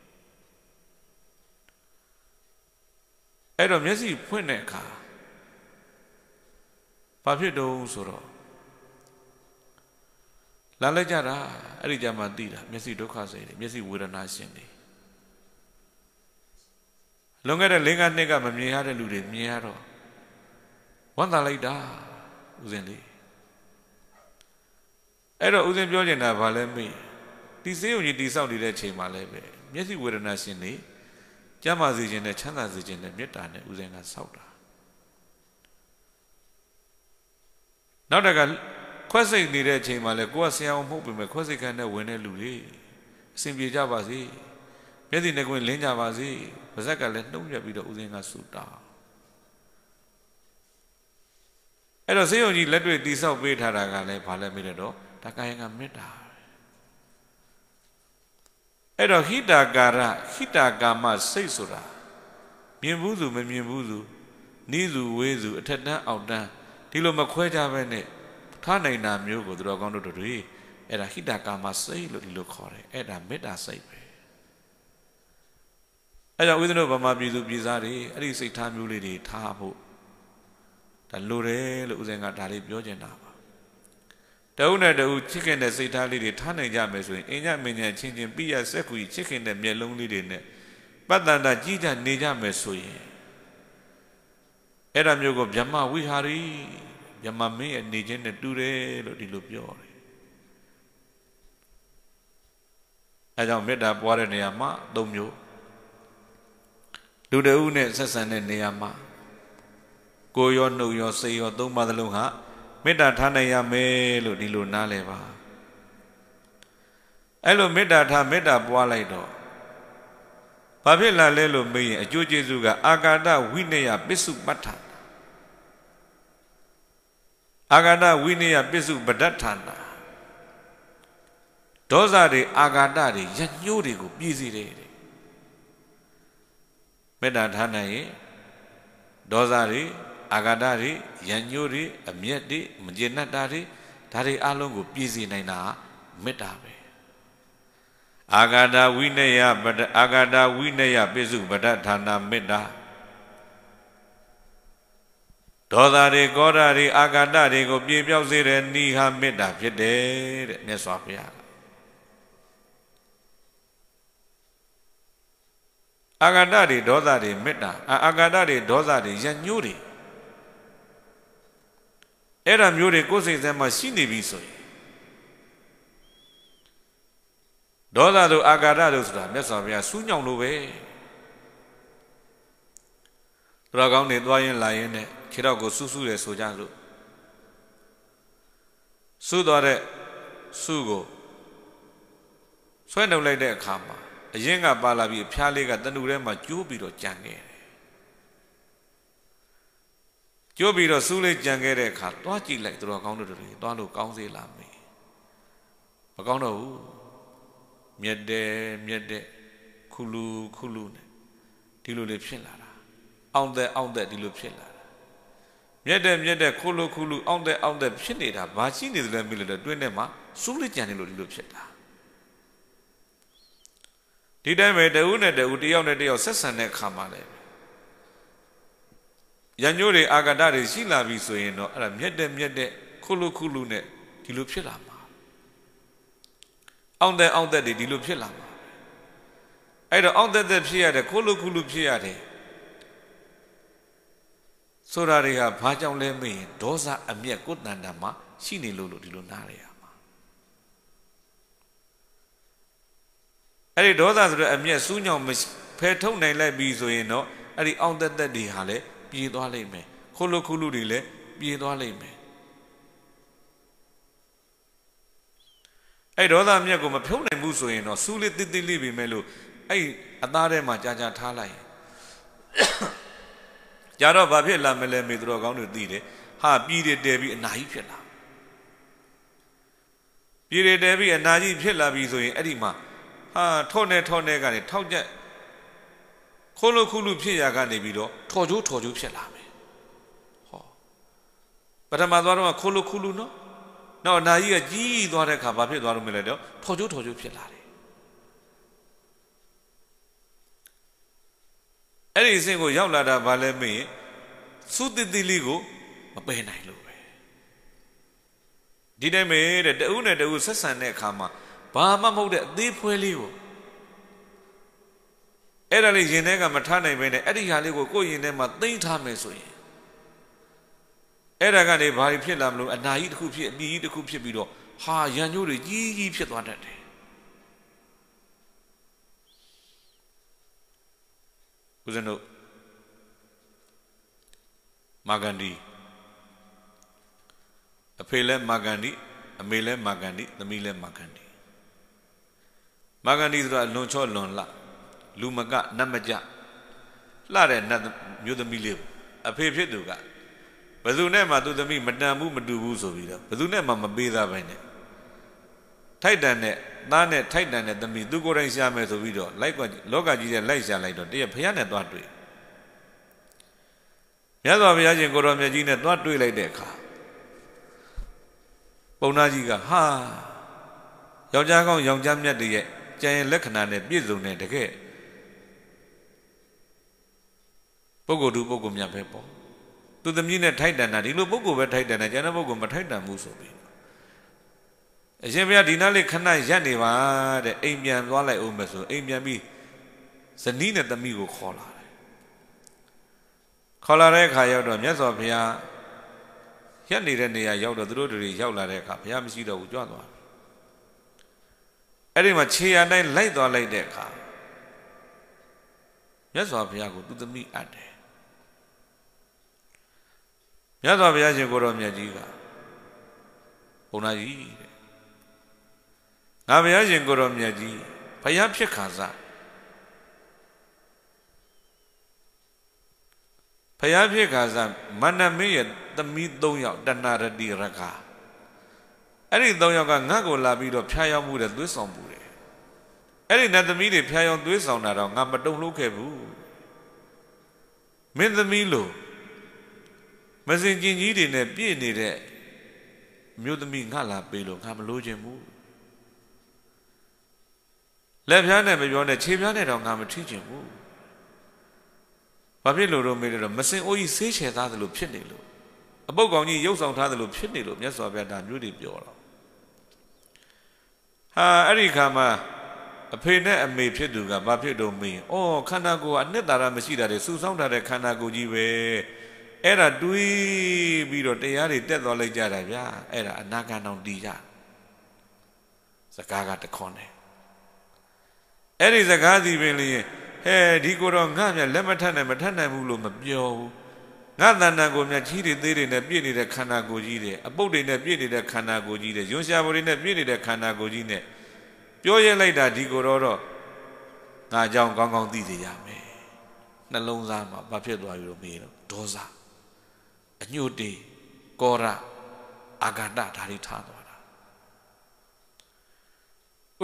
အဲ့တော့မျက်စိဖွင့်တဲ့အခါဘာဖြစ်တုံးဆိုတော့လာလိုက်ကြတာအဲ့ဒီကြမှာသိတာမျက်စိဒုက္ခစိတ်တွေမျက်စိဝေဒနာရှင်တွေ လွန်ခဲ့တဲ့၄၅နှစ်ကမမြင်ရတဲ့လူတွေမြင်ရတော့ဝမ်းသာလိုက်တာဦးဇင်းလေးအဲ့တော့ဦးဇင်းပြောချင်တာဘာလဲမေးဒီစေယုံကြီးတိဆောက်နေတဲ့ချိန်မှာလည်းပဲမျက်စိဝေဒနာရှင်တွေကျမ်းမာစေခြင်းနဲ့ချမ်းသာစေခြင်းနဲ့မေတ္တာနဲ့ဦးဇင်းကဆောက်တာနောက်တကခွက်စိတ်နေတဲ့အချိန်မှာလည်းကိုယ်ကဆရာအောင်မဟုတ်ပေမဲ့ခွက်စိတ်ခန်းနဲ့ဝင်တဲ့လူတွေအစဉ်ပြေကြပါစေ မျက်စိနဲ့ကိုယ်လင်းကြပါစေပါဇက်ကလည်းနှုတ်ရက်ပြီးတော့ဦးဇင်းကဆူတာအဲ့တော့စေယုံကြီးလက်တွေ့တိဆောက်ပေးထားတာကလည်းဘာလဲမေးတော့ဒါကာယကမေတ္တာအဲ့တော့ဟိတာကာရဟိတာကာမစိတ်ဆိုတာမြင်ဘူးသူမမြင်ဘူးသူနီးသူဝေးသူအထက်တန်းအောက်တန်းဒီလိုမခွဲကြဘဲနဲ့ထားနိုင်တာမျိုးကိုသူတော်ကောင်းတို့တွေအဲ့ဒါဟိတာကာမစိတ်လို့ဒီလိုခေါ်တယ်အဲ့ဒါမေတ္တာစိတ်ပဲ အဲ့ကြောင့်ဦးဇင်းတို့ဗမာပြည်သူပြည်သားတွေအဲ့ဒီစိတ်ထားမျိုးလေးတွေထားဖို့ဒါလိုတယ်လို့ဦးဇင်းကဒါလေးပြောချင်တာပါတအုပ်နဲ့တအုပ်ချစ်ခင်တဲ့စိတ်ထားလေးတွေထားနိုင်ကြမယ်ဆိုရင်အင်းညမင်းညချင်းချင်းပြရစက်ကူချစ်ခင်တဲ့မျက်လုံးလေးတွေနဲ့ပတ်တန်တာကြီးကြနေကြမယ်ဆိုရင်အဲ့ဒါမျိုးကိုဗြဟ္မဝိဟာရီဗြဟ္မမင်းရဲ့နေခြင်းနဲ့တူတယ်လို့ဒီလိုပြောတယ်အဲကြောင့်မေတ္တာပွားတဲ့နေရာမှာ၃မျိုး လူတဦးနဲ့ဆက်ဆံတဲ့နေရာမှာကိုယ်ရောနှုတ်ရောစိတ်ရောသုံးပါးသလုံးဟာမေတ္တာထားနိုင်ရမယ်လို့ဒီလိုနားလည်ပါအဲ့လိုမေတ္တာထားမေတ္တာပွားလိုက်တော့ဘာဖြစ်လာလဲလို့မေးရင်အကျိုးကျေးဇူးကအာကာဒဝိနယပစ္စုပ္ပတ္ထအာကာဒဝိနယပစ္စုပ္ပတ္ထနာဒေါသတွေအာကာဒတွေရညှိုးတွေကိုပြည့်စည်တယ် မေတ္တာထားနိုင်ရင်ဒေါသတွေအာဂါဒတွေရံညိုးတွေအမျက်တွေမကျေနပ်တာတွေဒါတွေအလုံးကိုပြည့်စည်နိုင်တာမေတ္တာပဲအာဂါဒဝိနယပဒအာဂါဒဝိနယပိစုပဒဌာနာမေတ္တာဒေါသတွေကောဓာတွေအာဂါဒတွေကိုပြေပြောက်စေတဲ့နိဟာမေတ္တာဖြစ်တယ်တဲ့မြတ်စွာဘုရား အာဂါဒတွေဒေါသတွေမေတ္တာအာဂါဒတွေဒေါသတွေရညှိုးတွေအဲ့ဒါမျိုးတွေကိုယ်စိတ်ထဲမှာရှိနေပြီဆိုရင်ဒေါသတို့အာဃာတတို့ဆိုတာမြတ်စွာဘုရားစူးညောင်လို့ပဲသူတော်ကောင်းတွေသွားရင်လာရင်နဲ့ခြေတော့ကိုစူးစူးတယ်ဆိုကြလို့စူးသွားတဲ့စူးကိုဆွဲနှုတ်လိုက်တဲ့အခါမှာ အရင်ကပါလာပြီးဖျားလေးကတဏှုထဲမှာကျိုးပြီးတော့ကြံခဲ့တယ်ကျိုးပြီးတော့စူးလေးကြံခဲ့တဲ့အခါသွားကြည့်လိုက်သူတော်ကောင်းတို့တွေသွားလို့ကောင်းစေလားမေးမကောင်းတော့ဘူးမြက်တယ်မြက်တဲ့ခုလူခုလူနဲ့ဒီလိုလေးဖြစ်လာတာအောင်တဲ့အောင်တဲ့ဒီလိုဖြစ်လာတာမြက်တဲ့မြက်တဲ့ခုလူခုလူအောင်တဲ့အောင်တဲ့ဖြစ်နေတာဘာရှိနေသလဲမေးလို့တွင်းထဲမှာစူးလေးကြံနေလို့ဒီလိုဖြစ်တာ ဒီတိုင်းပဲတဦးနဲ့တဦးတယောက်နဲ့တယောက်ဆက်ဆံတဲ့အခါမှာလည်းရညိုးတွေအာဂတတွေရှိလာပြီဆိုရင်တော့အဲ့ဒါမြက်တဲ့မြက်တဲ့ခုလူခုလူနဲ့ဒီလိုဖြစ်လာမှာအောင်တဲ့အောင်တဲ့တွေဒီလိုဖြစ်လာမှာအဲ့တော့အောင်တဲ့တဲ့ဖြစ်ရတယ်ခုလူခုလူဖြစ်ရတယ်ဆိုတာတွေကဘာကြောင့်လဲမေးရင်ဒေါသအမျက်ကိုတန်တာမှာရှိနေလို့လို့ဒီလိုနားရရမှာ အဲ့ဒီဒေါသဆိုတဲ့အမျက်စူးညောင်ဖယ်ထုတ်နိုင်လိုက်ပြီဆိုရင်တော့အဲ့ဒီအောင်သက်သက်တွေဟာလည်းပြေးသွားလိမ့်မယ်ခုလုခုလုတွေလည်းပြေးသွားလိမ့်မယ်အဲ့ဒေါသမြက်ကိုမဖြုံးနိုင်ဘူးဆိုရင်တော့စူးလေးတိတိလေးပြီမဲ့လို့အဲ့အသားထဲမှာကြာကြာထားလိုက်ရင်ကြာတော့ဘာဖြစ်လာမလဲမေသူတော်ကောင်းတို့သိတယ်ဟာပြည်တယ်တဲပြီးအနာကြီးဖြစ်လာပြည်တယ်တဲပြီးအနာကြီးဖြစ်လာပြီဆိုရင်အဲ့ဒီမှာ ဟာထော့နေထော့နေကနေထောက်ချက်ခိုးလို့ခုလို့ဖြစ်ရကနေပြီးတော့ထော်ကျိုးထော်ကျိုးဖြစ်လာမယ်ဟောပထမသွားတော့ခိုးလို့ခုလို့နော်နောက်အနာကြီးကကြီးသွားတဲ့အခါဘာဖြစ်သွားလို့မလဲတော့ထော်ကျိုးထော်ကျိုးဖြစ်လာတယ်အဲ့ဒီအဆင့်ကိုရောက်လာတာဘာလဲမင်းသုတတိလေးကိုမပယ်နိုင်လို့ပဲဒီတိုင်းပဲတဲ့တဦးနဲ့တဦးဆက်ဆံတဲ့အခါမှာ ဘာမှမဟုတ်တဲ့အသေးဖွဲလေးကိုအဲ့ဒါလေးရင်ထဲကမထားနိုင်ပဲနဲ့အဲ့ဒီဟာလေးကိုကိုယ်ရင်ထဲမှာသိမ့်ထားမယ်ဆိုရင်အဲ့ဒါကနေဘာဖြစ်လာမလို့အနာကြီးတစ်ခုဖြစ်အမြည်ကြီးတစ်ခုဖြစ်ပြီးတော့ဟာရန်ညိုးတွေကြီးကြီးဖြစ်သွားတတ်တယ်ဦးဇင်းတို့မာဂန္ဒီအဖေလဲမာဂန္ဒီအမေလဲမာဂန္ဒီသမီးလဲမာဂန္ဒီ မာဂန္ဒီဆိုတာလွန်ချော့လွန်လှလူမကနတ်မကြလှတဲ့နတ်မျိုးသမီးလေးအဖေဖြစ်သူကဘယ်သူနဲ့မှသူသမီးမတန်ဘူးမတူဘူးဆိုပြီးတော့ဘယ်သူနဲ့မှမပေးသားပဲနဲ့ထိုက်တန်တဲ့သားနဲ့ထိုက်တန်တဲ့သမီးသူကိုယ်တိုင်ရှာမယ်ဆိုပြီးတော့လိုက်ကလောကကြီးတဲ့လိုက်ရှာလိုက်တော့တရက်ဖះနဲ့သွားတွေ့မြတ်စွာဘုရားရှင်ကိုရောင်မြတ်ကြီးနဲ့သွားတွေ့လိုက်တဲ့အခါပုံနာကြီးကဟာယောက်ျားကောင်းယောက်ျားမြတ်တည်းရဲ့ ကြံရင်လက္ခဏာနဲ့ပြည့်စုံတဲ့တကယ်ပုဂ္ဂိုလ်သူပုဂ္ဂိုလ်မြတ်ပဲပေါ့သူသမီးနဲ့ထိုက်တန်တာဒီလိုပုဂ္ဂိုလ်ပဲထိုက်တန်တယ်ကျန်တဲ့ပုဂ္ဂိုလ်မထိုက်တန်ဘူးဆိုပြီးအရှင်ဘုရားဒီနားလေးခဏရက်နေပါတဲ့အိမ်ပြန်သွားလိုက်အောင်မယ်ဆိုအိမ်ပြန်ပြီးဇနီးနဲ့သမီးကိုခေါ်လာတယ်ခေါ်လာတဲ့အခါရောက်တော့မြတ်စွာဘုရားရက်နေတဲ့နေရာရောက်တော့သူတို့တွေရောက်လာတဲ့အခါဘုရားမရှိတော့ဘူးကြွသွား အဲ့ဒီမှာခြေရတိုင်းလိုက်သွားလိုက်တဲ့အခါမြတ်စွာဘုရားကိုသူသမီးအပ်တယ်မြတ်စွာဘုရားရှင်ကိုရောမြတ်ကြီးကဘုန်းတော်ကြီးတဲ့ငါဘုရားရှင်ကိုရောမြတ်ကြီးဘုရားဖြစ်ခါစားဘုရားဖြစ်ခါစားမန္တမင်းရဲ့သမီး၃ယောက်တဏရတိရက အဲ့ဒီ၃ယောက်ကငါ့ကိုလာပြီးတော့ဖျားယောင်းမှုတဲ့သွေးဆောင်မှုတယ်အဲ့ဒီနတ်သမီးတွေဖျားယောင်းသွေးဆောင်တာတော့ငါမတုံလို့ခဲ့ဘူးမင်းသမီးလို့မစင်ကျင်ကြီးတွေနဲ့ပြည့်နေတဲ့မြို့သမီးငါလာပေးလို့ငါမလို့ခြင်းဘူးလက်ဖြားနဲ့မပြောနဲ့ခြေဖြားနဲ့တော့ငါမထိခြင်းဘူးဘာဖြစ်လို့တော့မေးတော့မစင်အိုးကြီးဆေးချယ်သားသလိုဖြစ်နေလို့အပုတ်ကောင်ကြီးရုပ်ဆောင်ထားသလိုဖြစ်နေလို့မြတ်စွာဘုရားဒါမျိုးတွေပြောတော့ ဟာအဲ့ဒီခါမှာအဖေနဲ့အမေဖြစ်သူကဘာဖြစ်တော့မေးဩခန္ဓာကိုယ်ကအနှစ်သာရမရှိတာတွေစူဆောင်းထားတဲ့ခန္ဓာကိုယ်ကြီးပဲအဲ့ဒါတွေးပြီးတော့တရားတွေတက်သွားလိုက်ကြတာဗျာအဲ့ဒါအနာဂတ်အောင်တည်ကြစကားကတခွန်းတယ်အဲ့ဒီစကားစီပင်လျင်ဟဲဒီကိုတော့ငါမြလက်မထပ်နိုင်မထပ်နိုင်ဘူးလို့မပြောဘူး ငါတဏ္ဍာကိုမြချီးတွေသေးတွေနဲ့ပြည့်နေတဲ့ခန္ဓာကိုယ်ကြီးတွေအပုတ်တွေနဲ့ပြည့်နေတဲ့ခန္ဓာကိုယ်ကြီးတွေယွန်ရှာဘောတွေနဲ့ပြည့်နေတဲ့ခန္ဓာကိုယ်ကြီးနဲ့ပြောရလိုက်တာဒီကိုတော့တော့ငါကြောင့်ကောင်းကောင်းသိစေရမယ်နှလုံးသားမှာဘာဖြစ်သွားပြီလို့မေးတော့ဒေါသအညှို့တေကောရအာဂန္တဒါတွေထားသွားတာ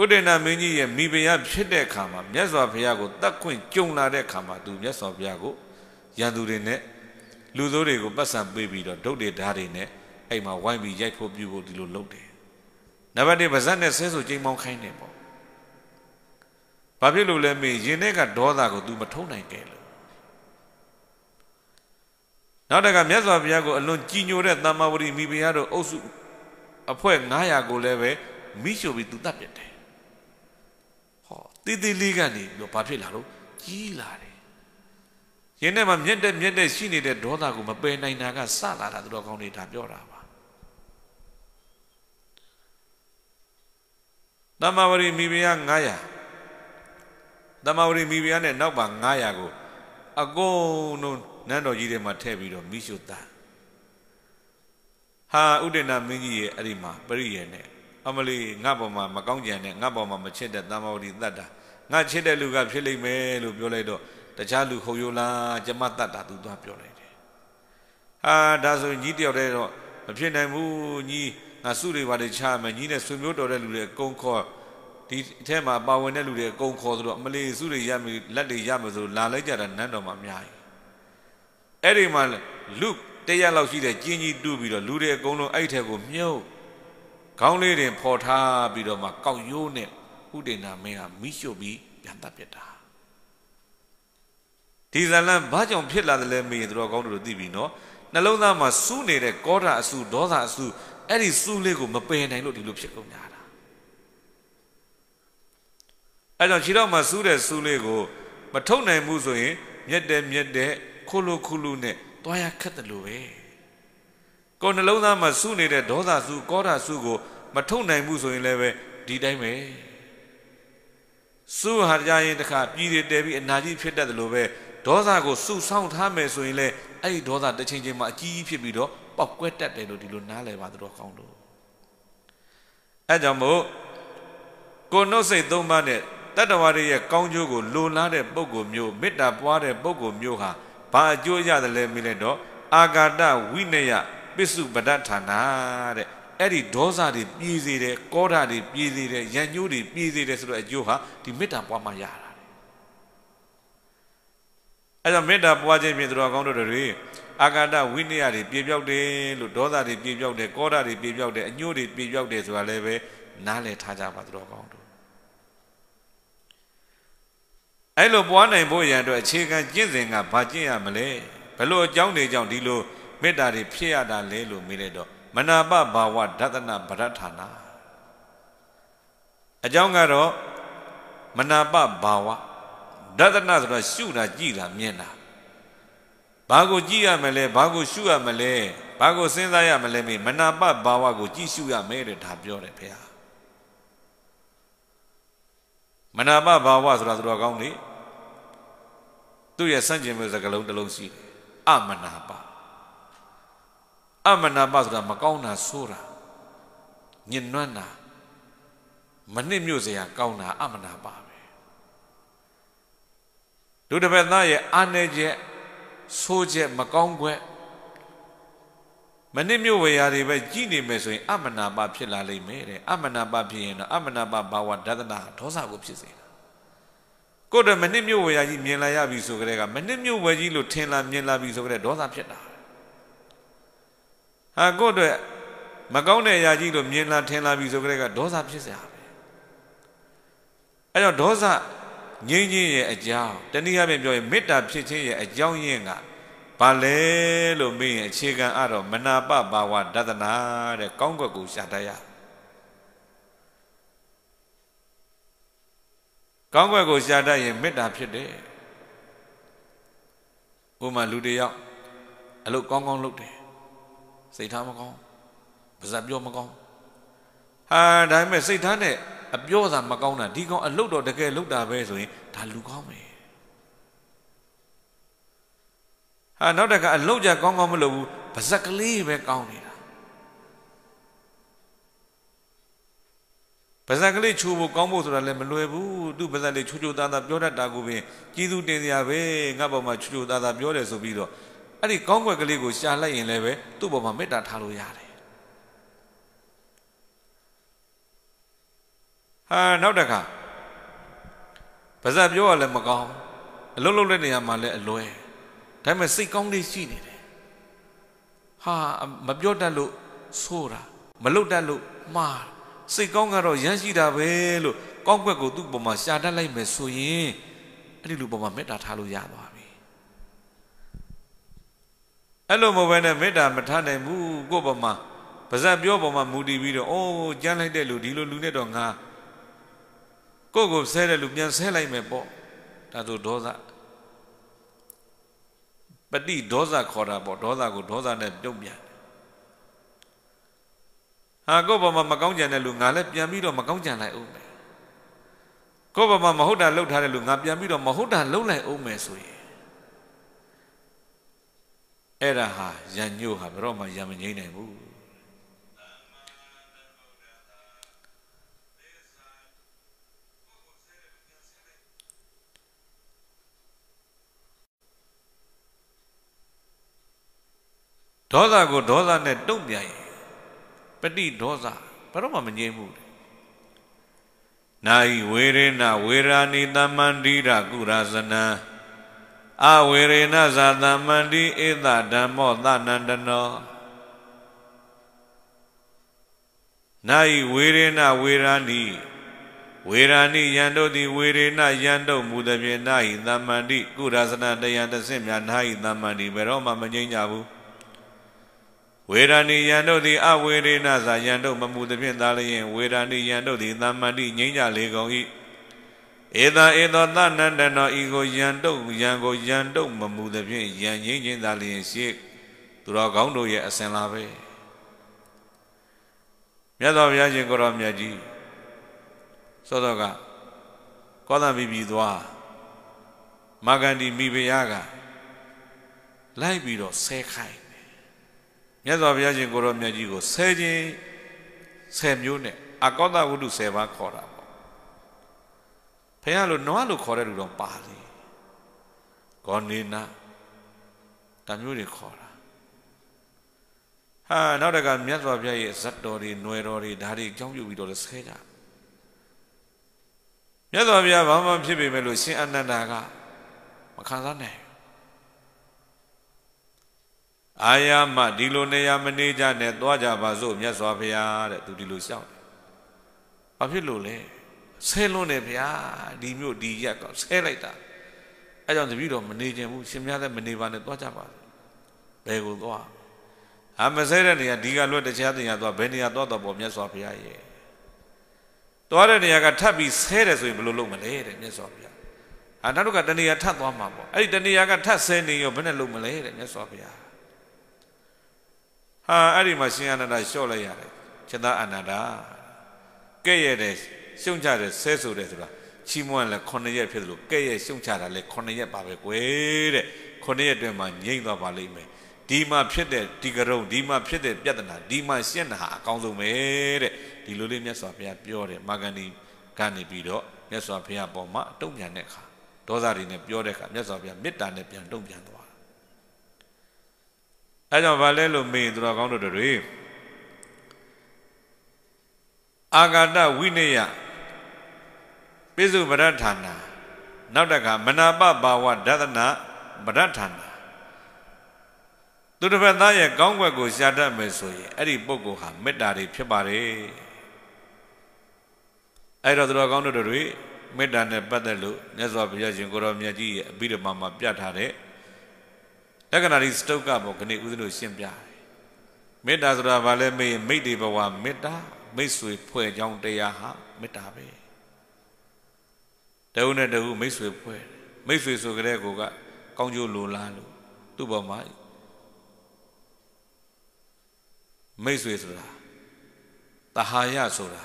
ဥဒိဏမင်းကြီးရဲ့မိဖုရားဖြစ်တဲ့အခါမှာမြတ်စွာဘုရားကိုတတ်ခွင့်ကြုံလာတဲ့အခါမှာသူမြတ်စွာဘုရားကိုရန်သူတွေနဲ့ လူစိုးတွေကိုပတ်စံပေးပြီးတော့ဒုတ်တွေဓာတ်တွေနဲ့အဲ့မှာဝိုင်းပြီးရိုက်ဖို့ပြုဖို့ဒီလိုလုပ်တယ်နံပါတ်1ဗဇတ်နဲ့ဆဲဆိုချိန်မောင်းခိုင်းတယ်ပေါ့ဘာဖြစ်လို့လဲမေးရင်ထဲကဒေါသကို तू မထုံးနိုင်ကြလို့နောက်တကမြတ်စွာဘုရားကိုအလွန်ကြည်ညိုတဲ့သမ္မာဝတိမိဖုရားတို့အုပ်စုအဖွဲ့900ကိုလည်းပဲမိရှို့ပြီး तू တတ်ပြတယ်ဟောတီးတီးလေးကနေပြီးတော့ဘာဖြစ်လာလို့ကြီးလာတယ် ရင်ထဲမှာမြက်တဲ့မြက်တဲ့ရှိနေတဲ့ဒေါသကိုမပယ်နိုင်တာကစလာတာသူတော်ကောင်းတွေဒါပြောတာပါတမ္မာဝရီမိဖုရား900တမ္မာဝရီမိဖုရားနဲ့နောက်ပါ900ကိုအကုန်လုံးနန်းတော်ကြီးထဲမှာထည့်ပြီးတော့မိရှုတာဟာဥဒိဏမင်းကြီးရဲ့အဲ့ဒီမှာပရိယေနဲ့အမလီငါ့ပေါ်မှာမကောင်းကြံနဲ့ငါ့ပေါ်မှာမချစ်တဲ့တမ္မာဝရီတတ်တာငါချစ်တဲ့လူကဖြစ်လိမ့်မယ်လို့ပြောလိုက်တော့ တခြားလူခုံရိုးလားကျမတတ်တာသူသွားပြောလိုက်တယ်ဟာဒါဆိုညီတယောက်တည်းတော့မဖြစ်နိုင်ဘူးညီငါစုတွေပါလေချမယ်ညီနဲ့ဆွေမျိုးတော်တဲ့လူတွေအကုန်ခေါ်ဒီအထက်မှာပါဝင်တဲ့လူတွေအကုန်ခေါ်ဆိုတော့အမလီစုတွေရမယ်လက်တွေရမယ်ဆိုလာလိုက်ကြတာနန်းတော်မှာအများကြီးအဲ့ဒီမှာလူတရက်လောက်ရှိတဲ့ကျင်းကြီးတူးပြီးတော့လူတွေအကုန်လုံးအဲ့ထက်ကိုမြုပ်ခေါင်းလေးတွေဖော်ထားပြီးတော့မှကောက်ရိုးနဲ့ဥဒိနာမင်းကမိရှုပ်ပြီးပြန်တပ်ပြတာ ဒီဇလန်ဘာကြောင့်ဖြစ်လာတယ်လဲမေးရင်တို့ကောင်းတို့သိပြီနော်နှလုံးသားမှာစူးနေတဲ့ကောဓာအစုဒေါသအစုအဲ့ဒီစူးလေးကိုမပယ်နိုင်လို့ဒီလိုဖြစ်ကုန်ကြတာအဲ့ကြောင့်ခြေတော့မှာစူးတဲ့စူးလေးကိုမထုတ်နိုင်ဘူးဆိုရင်မြက်တဲ့မြက်တဲ့ခုလုခုလုနဲ့တွားရခက်တယ်လို့ပဲကိုယ်နှလုံးသားမှာစူးနေတဲ့ဒေါသစူးကောဓာစူးကိုမထုတ်နိုင်ဘူးဆိုရင်လည်းပဲဒီတိုင်းပဲစူးဟာကြရင်တခါပြည်တွေတဲပြီးအနာကြီးဖြစ်တတ်တယ်လို့ပဲ ဒေါသကိုစုဆောင်းထားမယ်ဆိုရင်လည်းအဲ့ဒီဒေါသတစ်ချိန်ချိန်မှာအကြီးကြီးဖြစ်ပြီးတော့ပောက်ကွဲတတ်တယ်လို့ဒီလိုနားလည်ပါတော့ကောင်းလို့အဲကြောင့်မို့ကိုနှုတ်စိတ်သုံးပါးနဲ့တတ္တဝါတွေရဲ့ကောင်းကျိုးကိုလိုလားတဲ့ပုဂ္ဂိုလ်မျိုးမေတ္တာပွားတဲ့ပုဂ္ဂိုလ်မျိုးဟာဘာအကျိုးရတယ်လဲမိလိုက်တော့အာဂါတဝိနယပစ္စုပဒဌာနာတဲ့အဲ့ဒီဒေါသတွေပြည်စေတယ်ကောဓာတွေပြည်စေတယ်ရံညိုးတွေပြည်စေတယ်ဆိုတော့အကျိုးဟာဒီမေတ္တာပွားမှရတာ အဲကြောင့်မေတ္တာပွားခြင်းဖြင့်သူတော်ကောင်းတို့တွေအာကာတဝိနည်းတွေပြေပြောက်တယ်လို့ဒေါသတွေပြေပြောက်တယ်ကောဓာတွေပြေပြောက်တယ်အညို့တွေပြေပြောက်တယ်ဆိုတာလည်းပဲနားလည်ထားကြပါသူတော်ကောင်းတို့အဲ့လိုပွားနိုင်ဖို့ရန်အတွက်အခြေခံကျင့်စဉ်ကဘာကျင့်ရမလဲဘလို့အကြောင်းတွေကြောင့်ဒီလိုမေတ္တာတွေဖြစ်ရတာလဲလို့မေးလိုက်တော့မနာပဘာဝဒသနာဗရဌာနာအကြောင်းကတော့မနာပဘာဝ ဒသနာဆိုတော့ရှုတာကြည်တာမြင်တာဘာကိုကြည့်ရမလဲဘာကိုရှုရမလဲဘာကိုစဉ်းစားရမလဲမေးမနာပဘာဝကိုကြည့်ရှုရမယ်တဲ့ဒါပြောတယ်ဖေဟာမနာပဘာဝဆိုတာသူတော်ကောင်းလေသူ့ရဲ့စန့်ကျင်မဲ့စကားလုံးတစ်လုံးရှိတယ်အမနာပအမနာပဆိုတာမကောင်းတာဆိုးတာညင်နွမ်းတာမနစ်မြို့စရာကောင်းတာအမနာပါ လူတစ်ဖက်သားရဲ့အာနေချက်ဆိုးချက်မကောင်းကွက်မနစ်မြို့ဝေရာတွေပဲကြည်နေမယ်ဆိုရင်အမနာပဖြစ်လာလိမ့်မယ်တဲ့အမနာပဖြစ်ရင်တော့အမနာပဘာဝဒသနာဒေါသကိုဖြစ်စေတာကိုယ်တည်းမနစ်မြို့ဝေရာကြီးမြင်လာရပြီဆိုကြတဲ့ကမနစ်မြို့ဝေကြီးလို့ထင်လာမြင်လာပြီဆိုကြတဲ့ဒေါသဖြစ်တာဟာကိုယ်တည်းမကောင်းတဲ့အရာကြီးလို့မြင်လာထင်လာပြီဆိုကြတဲ့ကဒေါသဖြစ်စရာပဲအဲကြောင့်ဒေါသ ငြိမ်းချင်းရဲ့အကြောင်းတနည်းအားဖြင့်ပြောရင်မေတ္တာဖြစ်ခြင်းရဲ့အကြောင်းရင်းကဘာလဲလို့မေးရင်အခြေခံအတော့မနာပဘာဝဒသနာတဲ့ကောင်းကွက်ကိုရှာတတ်ရကောင်းကွက်ကိုရှာတတ်ရင်မေတ္တာဖြစ်တယ်ဥမာလူတယောက်အလုပ်ကောင်းကောင်းလုပ်တယ်စိတ်ထားမကောင်းပါဇက်ပြောမကောင်းဟာဒါပေမဲ့စိတ်ထားနဲ့ အပြောသာမကောင်းတာဒီကောင်အလုတ်တော့တကယ်လုတ်တာပဲဆိုရင်ဒါလူကောင်းမယ်ဟာနောက်တကအလုတ်ကြကောင်းကောင်းမလုပ်ဘူးပါဇက်ကလေးပဲကောင်းနေတာပါဇက်ကလေးချိုးဖို့ကောင်းဖို့ဆိုတာလည်းမလွယ်ဘူးသူ့ပါဇက်လေးချိုးချိုးသားသားပြောတတ်တာကိုပင်ကြီးသူတင်စရာပဲငါ့ဘောမှာချိုးချိုးသားသားပြောတယ်ဆိုပြီးတော့အဲ့ဒီကောင်းကွက်ကလေးကိုရှာလိုက်ရင်လည်းပဲသူ့ဘောမှာမေတ္တာထားလို့ရတယ် ဟာနောက်တခါပါဇက်ပြောရလည်းမကောင်းအလုံးလုံးတဲ့နေရာမှာလည်းအလွဲဒါပေမဲ့စိတ်ကောင်းလေးရှိနေတယ်ဟာမပြောတတ်လို့ဆိုးတာမလုပ်တတ်လို့မှားစိတ်ကောင်းကတော့ရမ်းရှိတာပဲလို့ကောင်းကွက်ကိုသူ့ပုံမှာရှာတတ်လိုက်မယ်ဆိုရင်အဲ့ဒီလူပုံမှာမေတ္တာထားလို့ရသွားပြီအဲ့လိုမဟုတ်ဘဲနဲ့မေတ္တာမထားနိုင်ဘူးကိုယ့်ပုံမှာပါဇက်ပြောပုံမှာမူတည်ပြီးတော့အိုးကြမ်းလိုက်တဲ့လူဒီလိုလူနဲ့တော့ငါ ကိုယ့်ကိုဆဲတဲ့လူပြန်ဆဲလိုက်မယ်ပေါ့ဒါဆိုဒေါသပฏิဒေါသခေါ်တာပေါ့ဒေါသကိုဒေါသနဲ့ပြုတ်ပြန်ဟာကိုယ့်ဘာမှမကောင်းကြံတဲ့လူငါလည်းပြန်ပြီးတော့မကောင်းကြံလိုက်အောင်မယ်ကိုယ့်ဘာမှမဟုတ်တာလှုပ်ထားတဲ့လူငါပြန်ပြီးတော့မဟုတ်တာလှုပ်လိုက်အောင်မယ်ဆိုရင်အဲ့ဒါဟာရံညို့ဟာဘယ်တော့မှရံမငိမ့်နိုင်ဘူး ဒေါသကိုဒေါသနဲ့တုံ့ပြန်ရင်ပฏิဒေါသဘာလို့မှမငြိမ်းဘူးနာယိဝေရေနဝေရာနိတမန္တိရကုရဇနံအဝေရေနဇာတမန္တိဧတဓမ္မောသနန္တနောနာယိဝေရေနဝေရာနိဝေရာနိယံတို့သည်ဝေရေနယံတို့မူသည်ဖြင့်နာဟိသမ္မန္တိကုရဇနတရားတဆင့်များနာဟိသမ္မန္တိဘယ်တော့မှမငြိမ်းကြဘူး ဝေရဏီယံတို့သည်အဝေရေနသာယံတို့မမူသည်ဖြင့်သာလျင်ဝေရဏီယံတို့သည်သမ္မန္တိငြိမ်းကြလေကုန်၏ဧတံဧသောသနန္တနောဤကိုယံတို့ယံကိုယံတို့မမူသည်ဖြင့်ယံငြိမ်းခြင်းသာလျင်ရှိသူတော်ကောင်းတို့ရဲ့အစဉ်လာပဲမြတ်စွာဘုရားရှင်ကိုရောမြတ်ကြီးသောတော့ကကောသံပြီးပြီးသွားမာဂန္ဒီမိဖုရားကလိုက်ပြီးတော့ဆဲခိုင်းတယ် မြတ်စွာဘုရားရှင်ကိုရောမြတ်ကြီးကိုဆဲခြင်းဆယ်မျိုးနဲ့အကောသဝုဒ္ဓဆယ်ပါးခေါ်တာပေါ့ဖះလို့နွားလို့ခေါ်တဲ့လူတော့ပါလေဂောနေနာတမျိုးတွေခေါ်တာဟာနောက်တကမြတ်စွာဘုရားရဲ့ဇတ်တော်တွေຫນွယ်တော်တွေဒါတွေအကြောင်းပြုပြီးတော့ဆဲကြမြတ်စွာဘုရားဘာမှဖြစ်ပေမဲ့လို့ရှင်အနန္ဒာကမခံစားနိုင် အာယမဒီလိုနေရာမနေကြနဲ့သွားကြပါစို့မြတ်စွာဘုရားတဲ့သူဒီလိုရှောက်တယ်။ဘာဖြစ်လို့လဲဆဲလွန်းတယ်ဗျာဒီမျိုးဒီရက်ကဆဲလိုက်တာအဲကြောင့်တပည့်တော်မနေခြင်းဘူးရှင်များလည်းမနေပါနဲ့သွားကြပါဘယ်ကိုသွားဟာမဆဲတဲ့နေရာဒီကလွတ်တခြားတင်ရသွားဘယ်နေရာသွားတော့ပေါ့မြတ်စွာဘုရားရဲ့သွားတဲ့နေရာကထပ်ပြီးဆဲတယ်ဆိုရင်ဘယ်လိုလုပ်မလဲတဲ့မြတ်စွာဘုရားဟာနောက်တော့ကတနေရာထပ်သွားမှာပေါ့အဲ့ဒီတနေရာကထပ်ဆဲနေရောဘယ်နဲ့လုပ်မလဲတဲ့မြတ်စွာဘုရား ဟာအဲ့ဒီမှာရှင်အနန္ဒာလျှော့လိုက်ရတယ်ချက်သားအနန္ဒာကဲ့ရဲ့တဲ့ရှုံချတယ်ဆဲဆိုတယ်ဆိုတာချီးမွမ်းလဲ9ရက်ဖြစ်တယ်လို့ကဲ့ရဲ့ရှုံချတာလဲ9ရက်ပါပဲကွယ်တဲ့9ရက်အတွင်းမှာငြိမ့်သွားပါလိမ့်မယ်ဒီမှာဖြစ်တဲ့ဒီကရုံဒီမှာဖြစ်တဲ့ပြဿနာဒီမှာရှင်းတာဟာအကောင်းဆုံးပဲတဲ့ဒီလိုလေးမြတ်စွာဘုရားပြောတယ်မာဂန္ဒီကနေပြီးတော့မြတ်စွာဘုရားပေါ်မှာတုံ့ပြန်တဲ့အခါဒေါသတွေနဲ့ပြောတဲ့အခါမြတ်စွာဘုရားမေတ္တာနဲ့ပြန်တုံ့ပြန်သွား အဲကြောင့်ဗာလဲလို့မေးသူတော်ကောင်းတို့တွေအာဂတဝိနယပိစုပရဋ္ဌာနာနောက်တခါမနာပဘာဝဒသနာပရဋ္ဌာနာသူတစ်ဖက်သားရဲ့ကောင်းကွက်ကိုရှာတတ်မယ်ဆိုရင်အဲ့ဒီပုဂ္ဂိုလ်ဟာမေတ္တာတွေဖြစ်ပါတယ်အဲ့တော့သူတော်ကောင်းတို့တွေမေတ္တာနဲ့ပတ်သက်လို့မြတ်စွာဘုရားရှင်ကိုရောမြတ်ကြီးရဲ့အဘိဓမ္မာမှာပြတ်ထားတဲ့ လက္ခဏာဒီစတုတ်ကပေါ့ခဏဦးဇင်းတို့ရှင်းပြတယ်မေတ္တာဆိုတာဘာလဲမေးမိတ်တွေဘဝမေတ္တာမိတ်ဆွေဖွဲ့ကြောင်းတရားဟာမေတ္တာပဲတဝုနဲ့တဝုမိတ်ဆွေဖွဲ့မိတ်ဆွေဆိုကြတဲ့ကိုကကောင်းကျိုးလိုလားလို့သူ့ဘောမှာမိတ်ဆွေဆိုတာတဟာယဆိုတာ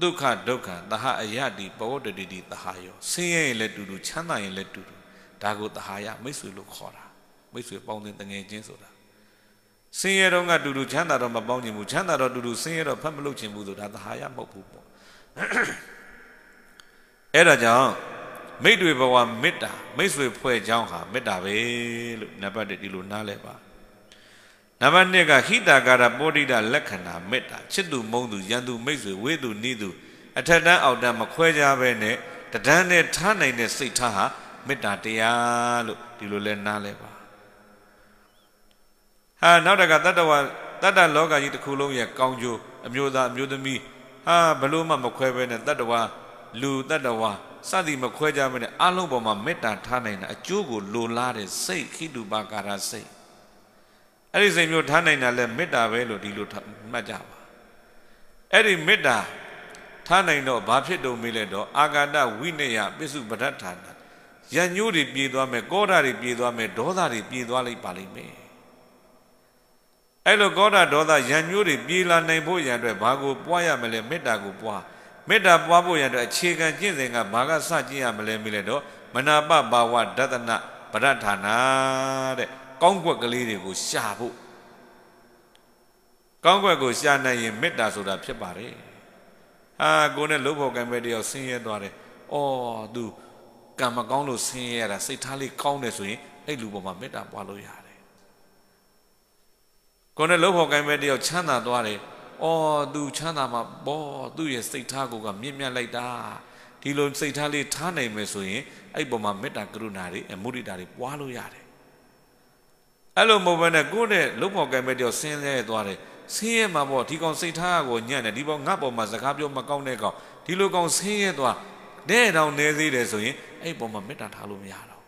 ဒုက္ခဒုက္ခသဟအယတိပဝတ္တတိတိသဟာယောဆင်းရဲရင်လည်းတူတူချမ်းသာရင်လည်းတူတူဒါကိုသဟာယမိတ်ဆွေလို့ခေါ်တာ မိတ်ဆွေပေါင်းတဲ့တငယ်ချင်းဆိုတာဆင်းရဲတော့ကတူတူချမ်းသာတော့မပေါင်းချင်ဘူးချမ်းသာတော့တူတူဆင်းရဲတော့ဖတ်မလုပ်ချင်ဘူးဆိုတာသဟာယမဟုတ်ဘူးပေါ့အဲ့ဒါကြောင့်မိတ်တွေဘဝမေတ္တာမိတ်ဆွေဖွဲ့ချောင်းဟာမေတ္တာပဲလို့နံပါတ်1ဒီလိုနားလဲပါနံပါတ်2ကဟိတာကာရပောဋိတလက္ခဏာမေတ္တာချစ်သူမုန်းသူရန်သူမိတ်ဆွေဝေသူနိသူအထက်တန်းအောက်တန်းမခွဲခြားပဲနဲ့တဒန်းနဲ့ထားနိုင်တဲ့စိတ်ထားဟာမေတ္တာတရားလို့ဒီလိုလဲနားလဲပါ ဟာနောက်တကတတ္တဝတတ္တလောကကြီးတစ်ခုလုံးရဲ့ကောင်းကျိုးအမျိုးသားအမျိုးသမီးဟာဘလို့မှမခွဲပဲနဲ့တတ္တဝလူတတ္တဝစသည်မခွဲကြမနဲ့အလုံးပေါ်မှာမေတ္တာထားနိုင်တာအကျိုးကိုလိုလားတဲ့စိတ်ခိတုပါကာရစိတ်အဲ့ဒီစိတ်မျိုးထားနိုင်တာလဲမေတ္တာပဲလို့ဒီလိုမှတ်ကြပါအဲ့ဒီမေတ္တာထားနိုင်တော့ဘာဖြစ်တုံမေးလဲတော့အာဂတဝိနယပစ္စုပဒဋ္ဌာနာရညိုးတွေပြေးသွားမယ်ကောဓာတွေပြေးသွားမယ်ဒေါသတွေပြေးသွားလိုက်ပါလိမ့်မယ် အဲ့လိုကောဓာဒေါသရညိုးတွေပြေးလာနိုင်ဖို့ရန်အတွက်ဘာကိုပွားရမလဲမေတ္တာကိုပွားမေတ္တာပွားဖို့ရန်အတွက်အခြေခံကျင့်စဉ်ကဘာကစကျင့်ရမလဲမေးလဲတော့မနာပဘာဝဒသနပရဋ္ဌာနာတဲ့ကောင်းကွက်ကလေးတွေကိုရှာဖို့ကောင်းကွက်ကိုရှာနိုင်ရင်မေတ္တာဆိုတာဖြစ်ပါတယ်ဟာကိုနဲ့လှုပ်ဖို့ကံပဲတယောက်ဆင်းရဲသွားတယ်။အော် तू ကံမကောင်းလို့ဆင်းရဲရတာစိတ်ထားလေးကောင်းတယ်ဆိုရင်အဲ့လူပေါ်မှာမေတ္တာပွားလို့ရတယ်။ဟ ကိုယ်နဲ့လှုပ်ဖို့ကိုင်းမဲ့တယောက်ချမ်းသာသွားတယ်အော်သူချမ်းသာမှာဘောသူ့ရဲ့စိတ်ထားကိုကမြင့်မြတ်လိုက်တာဒီလိုစိတ်ထားလေးထားနိုင်မယ်ဆိုရင်အဲ့ပေါ်မှာမေတ္တာကရုဏာတွေအမုဒိတာတွေပွားလို့ရတယ်အဲ့လိုမဟုတ်ဘဲနဲ့ကိုယ့်နဲ့လှုပ်ဖို့ကိုင်းမဲ့တယောက်ဆင်းရဲသွားတယ်ဆင်းရဲမှာပေါ့ဒီကောင်စိတ်ထားကိုညံ့တယ်ဒီပေါ်ငါ့ပေါ်မှာစကားပြောမကောင်းတဲ့ကောင်ဒီလိုကောင်ဆင်းရဲသွားတဲ့တောင်နေသေးတယ်ဆိုရင်အဲ့ပေါ်မှာမေတ္တာထားလို့မရတော့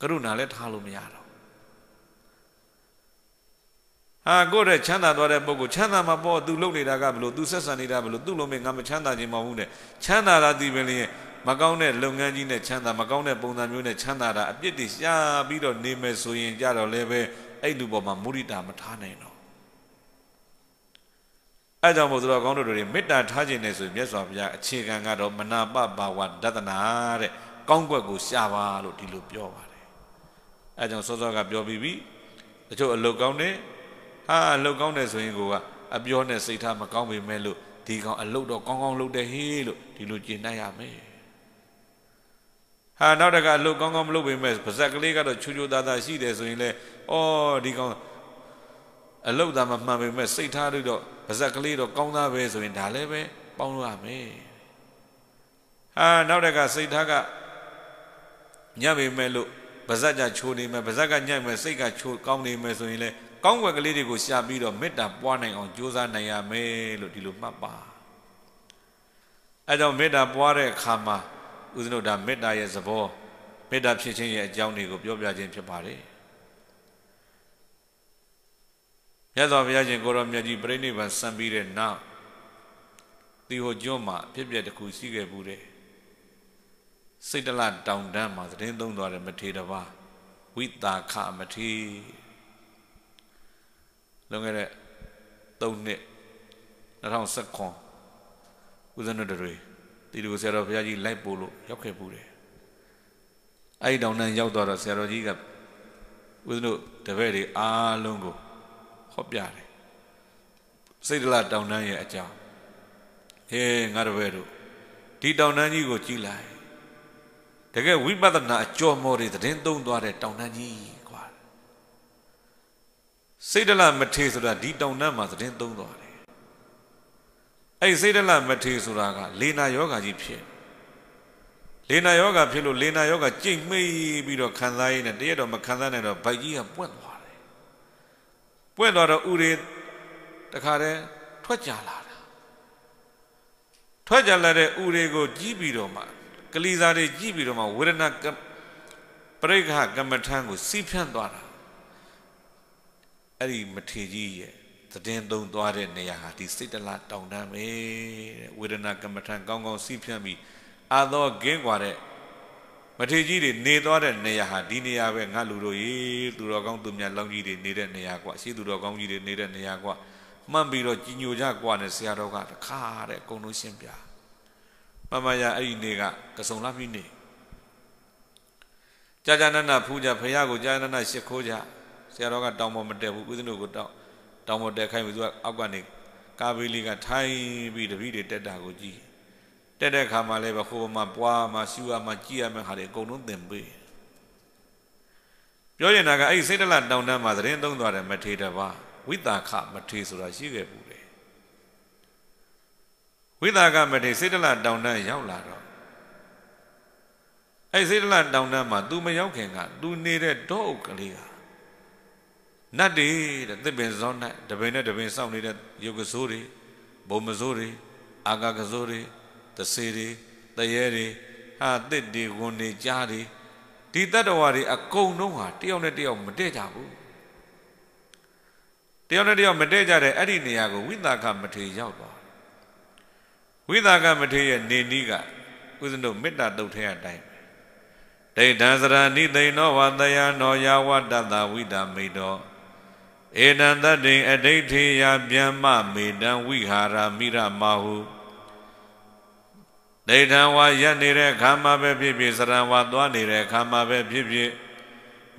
ကရုဏာလည်းထားလို့မရတော့ ဟာကိုယ့်ရဲ့ချမ်းသာသွားတဲ့ပုဂ္ဂိုလ်ချမ်းသာမှာပေါ့သူလုပ်နေတာကဘလို့သူဆက်ဆံနေတာဘလို့သူ့လုံးမငါမချမ်းသာခြင်းမဟုတ်ဘူးနဲ့ချမ်းသာတာဒီပင်လျင်မကောင်းတဲ့လုပ်ငန်းကြီးနဲ့ချမ်းသာမကောင်းတဲ့ပုံစံမျိုးနဲ့ချမ်းသာတာအပြစ်တွေရှားပြီးတော့နေမယ်ဆိုရင်ကြတော့လည်းပဲအဲ့လူပေါ်မှာမုရိတာမထားနိုင်တော့အဲကြောင့်မို့သူတော်ကောင်းတို့တွေမေတ္တာထားခြင်းနဲ့ဆိုမြတ်စွာဘုရားအခြေခံကတော့မနာပဘာဝဒသနာတဲ့ကောင်းကွက်ကိုရှာပါလို့ဒီလိုပြောပါတယ်အဲကြောင့်စောစောကပြောပြီးပြီတချို့အလုတ်ကောင်းတဲ့ ဟာအလုတ်ကောင်းတယ်ဆိုရင်ကိုကအပြောနဲ့စိတ်ထားမကောင်းပေမဲ့လို့ဒီကောင်အလုတ်တော့ကောင်းကောင်းလုပ်တယ်ဟေးလို့ဒီလိုကျင့်တတ်ရမယ်ဟာနောက်တကအလုတ်ကောင်းကောင်းမလုပ်ပေမဲ့ပါဇက်ကလေးကတော့ချူချူသားသားရှိတယ်ဆိုရင်လေအော်ဒီကောင်အလုတ်သားမမှန်ပေမဲ့စိတ်ထားလို့တော့ပါဇက်ကလေးတော့ကောင်းသားပဲဆိုရင်ဒါလည်းပဲပေါင်းလို့ရမယ်ဟာနောက်တကစိတ်ထားကညံ့ပေမဲ့လို့ပါဇက်ကြချိုးနေမယ်ပါဇက်ကညံ့မယ်စိတ်ကချိုးကောင်းနေမယ်ဆိုရင်လေ ကောင်းွက်ကလေးတွေကိုရှာပြီးတော့မေတ္တာပွားနိုင်အောင်ကြိုးစားနိုင်ရမယ်လို့ဒီလိုမှတ်ပါအဲကြောင့်မေတ္တာပွားတဲ့အခါမှာဦးဇင်းတို့ဒါမေတ္တာရဲ့သဘောမေတ္တာဖြစ်ခြင်းရဲ့အကြောင်းတွေကိုပြောပြခြင်းဖြစ်ပါတယ်မြတ်စွာဘုရားရှင်ကိုရောမြတ်ကြီးပြိဋိဘံစံပြီးတဲ့နောက်ဒီဟိုကျွန်းမှာဖြစ်ပျက်တစ်ခုရှိခဲ့ဘူးတဲ့စိတ်တလတောင်တန်းမှာသတင်းသုံးသွားတဲ့မထေရဘာဝိတာခမထေ လွန်ခဲ့တဲ့3နှစ်2019ဦးဇင်းတို့တွေတီတူဆရာတော်ဘုရားကြီးလိုက်ပို့လို့ရောက်ခဲ့ဘူးတယ်အဲ့ဒီတောင်တန်းရောက်သွားတော့ဆရာတော်ကြီးကဦးဇင်းတို့တပည့်တွေအားလုံးကိုဟောပြတယ်စိတ်တလတောင်တန်းရဲ့အကြောင်းဟေးငါတပည့်တို့ဒီတောင်တန်းကြီးကိုကြည်လိုက်တကယ်ဝိပဿနာအကျော်မော်တွေသတင်းသုံးသွားတဲ့တောင်တန်းကြီး စိတ်တလမထေဆိုတာဒီတောင်တန်းမှာသတင်းသုံးသွားတယ်အဲ့စိတ်တလမထေဆိုတာကလေနာယောဂါကြီးဖြစ်လေနာယောဂါဖြစ်လို့လေနာယောဂါကြိတ်မိပြီးတော့ခံစားရင်းနဲ့တရက်တော့မခံစားနိုင်တော့ဗိုက်ကြီးကပွင့်သွားတယ်ပွင့်သွားတော့ဥရေတခါတည်းထွက်ကြလာတာထွက်ကြလာတဲ့ဥတွေကိုကြီးပြီးတော့မှကလီစာတွေကြီးပြီးတော့မှဝေဒနာပရိက္ခကမ္မထံကိုစီးဖြန့်သွားတာ အဲ့ဒီမထေကြီးရဲ့သတင်းသုံးသွားတဲ့နေရာဟာဒီစိတ်တလားတောင်တန်းပဲတဲ့ဝေဒနာကမ္မထံကောင်းကောင်းစီးဖြန့်ပြီးအာသောကင်းกว่าတဲ့မထေကြီးတွေနေသွားတဲ့နေရာဟာဒီနေရာပဲငါလူတို့ရေသူတော်ကောင်းသူမြတ်လောင်းကြီးတွေနေတဲ့နေရာกว่าရှိသူတော်ကောင်းကြီးတွေနေတဲ့နေရာกว่าမှန်ပြီးတော့ကြီးညိုကြกว่าနဲ့ဆရာတော်ကတခါတဲ့အကုန်လုံးရှင်းပြမမရအဲ့ဒီနေကကစုံလာပြီးနေကြာကြာနနဖူးကြဖះကိုကြာကြာနနရှ िख ိုးကြ ဆရာတော်ကတောင်ပေါ်မတက်ဘူးဦးဇင်းတို့ကိုတောင်တောင်ပေါ်တက်ခိုင်းပြီးသူကအောက်ကနေကာဘေးလေးကထိုင်ပြီးတပည့်တွေတက်တာကိုကြည့်တက်တဲ့ခါမှလည်းပဲဟိုမှာပွားမှာရှူရမှာကြည့်ရမယ့်ဟာတွေအကုန်လုံးသင်ပေးပြောရင်ကအဲ့စိတ်တလတောင်တန်းမှာသတင်းသုံးသွားတယ်မထေတပါဝိတာခမထေဆိုတာရှိခဲ့ဘူးလေဝိတာကမထေစိတ်တလတောင်တန်းရောက်လာတော့အဲ့စိတ်တလတောင်တန်းမှာ तू မရောက်ခင်က तू နေတဲ့တောအုပ်ကလေးက နတ်တွေတဲ့သစ်ပင်စောနတ်တပင်နဲ့တပင်စောင့်နေတဲ့ရုပ်ကစိုးတွေဘုံမစိုးတွေအာဂကစိုးတွေတဆေတွေတရေတွေဟာတစ်တွေဝန်တွေကြားတွေဒီတတ္တဝါတွေအကုန်လုံးဟာတယောက်နဲ့တယောက်မတည့်ကြဘူးတယောက်နဲ့တယောက်မတည့်ကြတဲ့အဲ့ဒီနေရာကိုဝိသကမထေရောက်သွားဝိသကမထေရဲ့နေနီးကဦးဇင်းတို့မေတ္တာတုတ်ထဲအတိုင်းဒိဋ္ဌံစရဏိသိဏောဝတယနောယဝတ္တတဝိဒမိတော ဧတံတတ္တိအဋိဋ္ဌိယဗျမ္မမေတံဝိဟာရမိရမဟုဒိဋ္ဌံဝါရက်နေတဲ့ခါမှာပဲဖြစ်ဖြစ်စရံဝါသွားနေတဲ့ခါမှာပဲဖြစ်ဖြစ်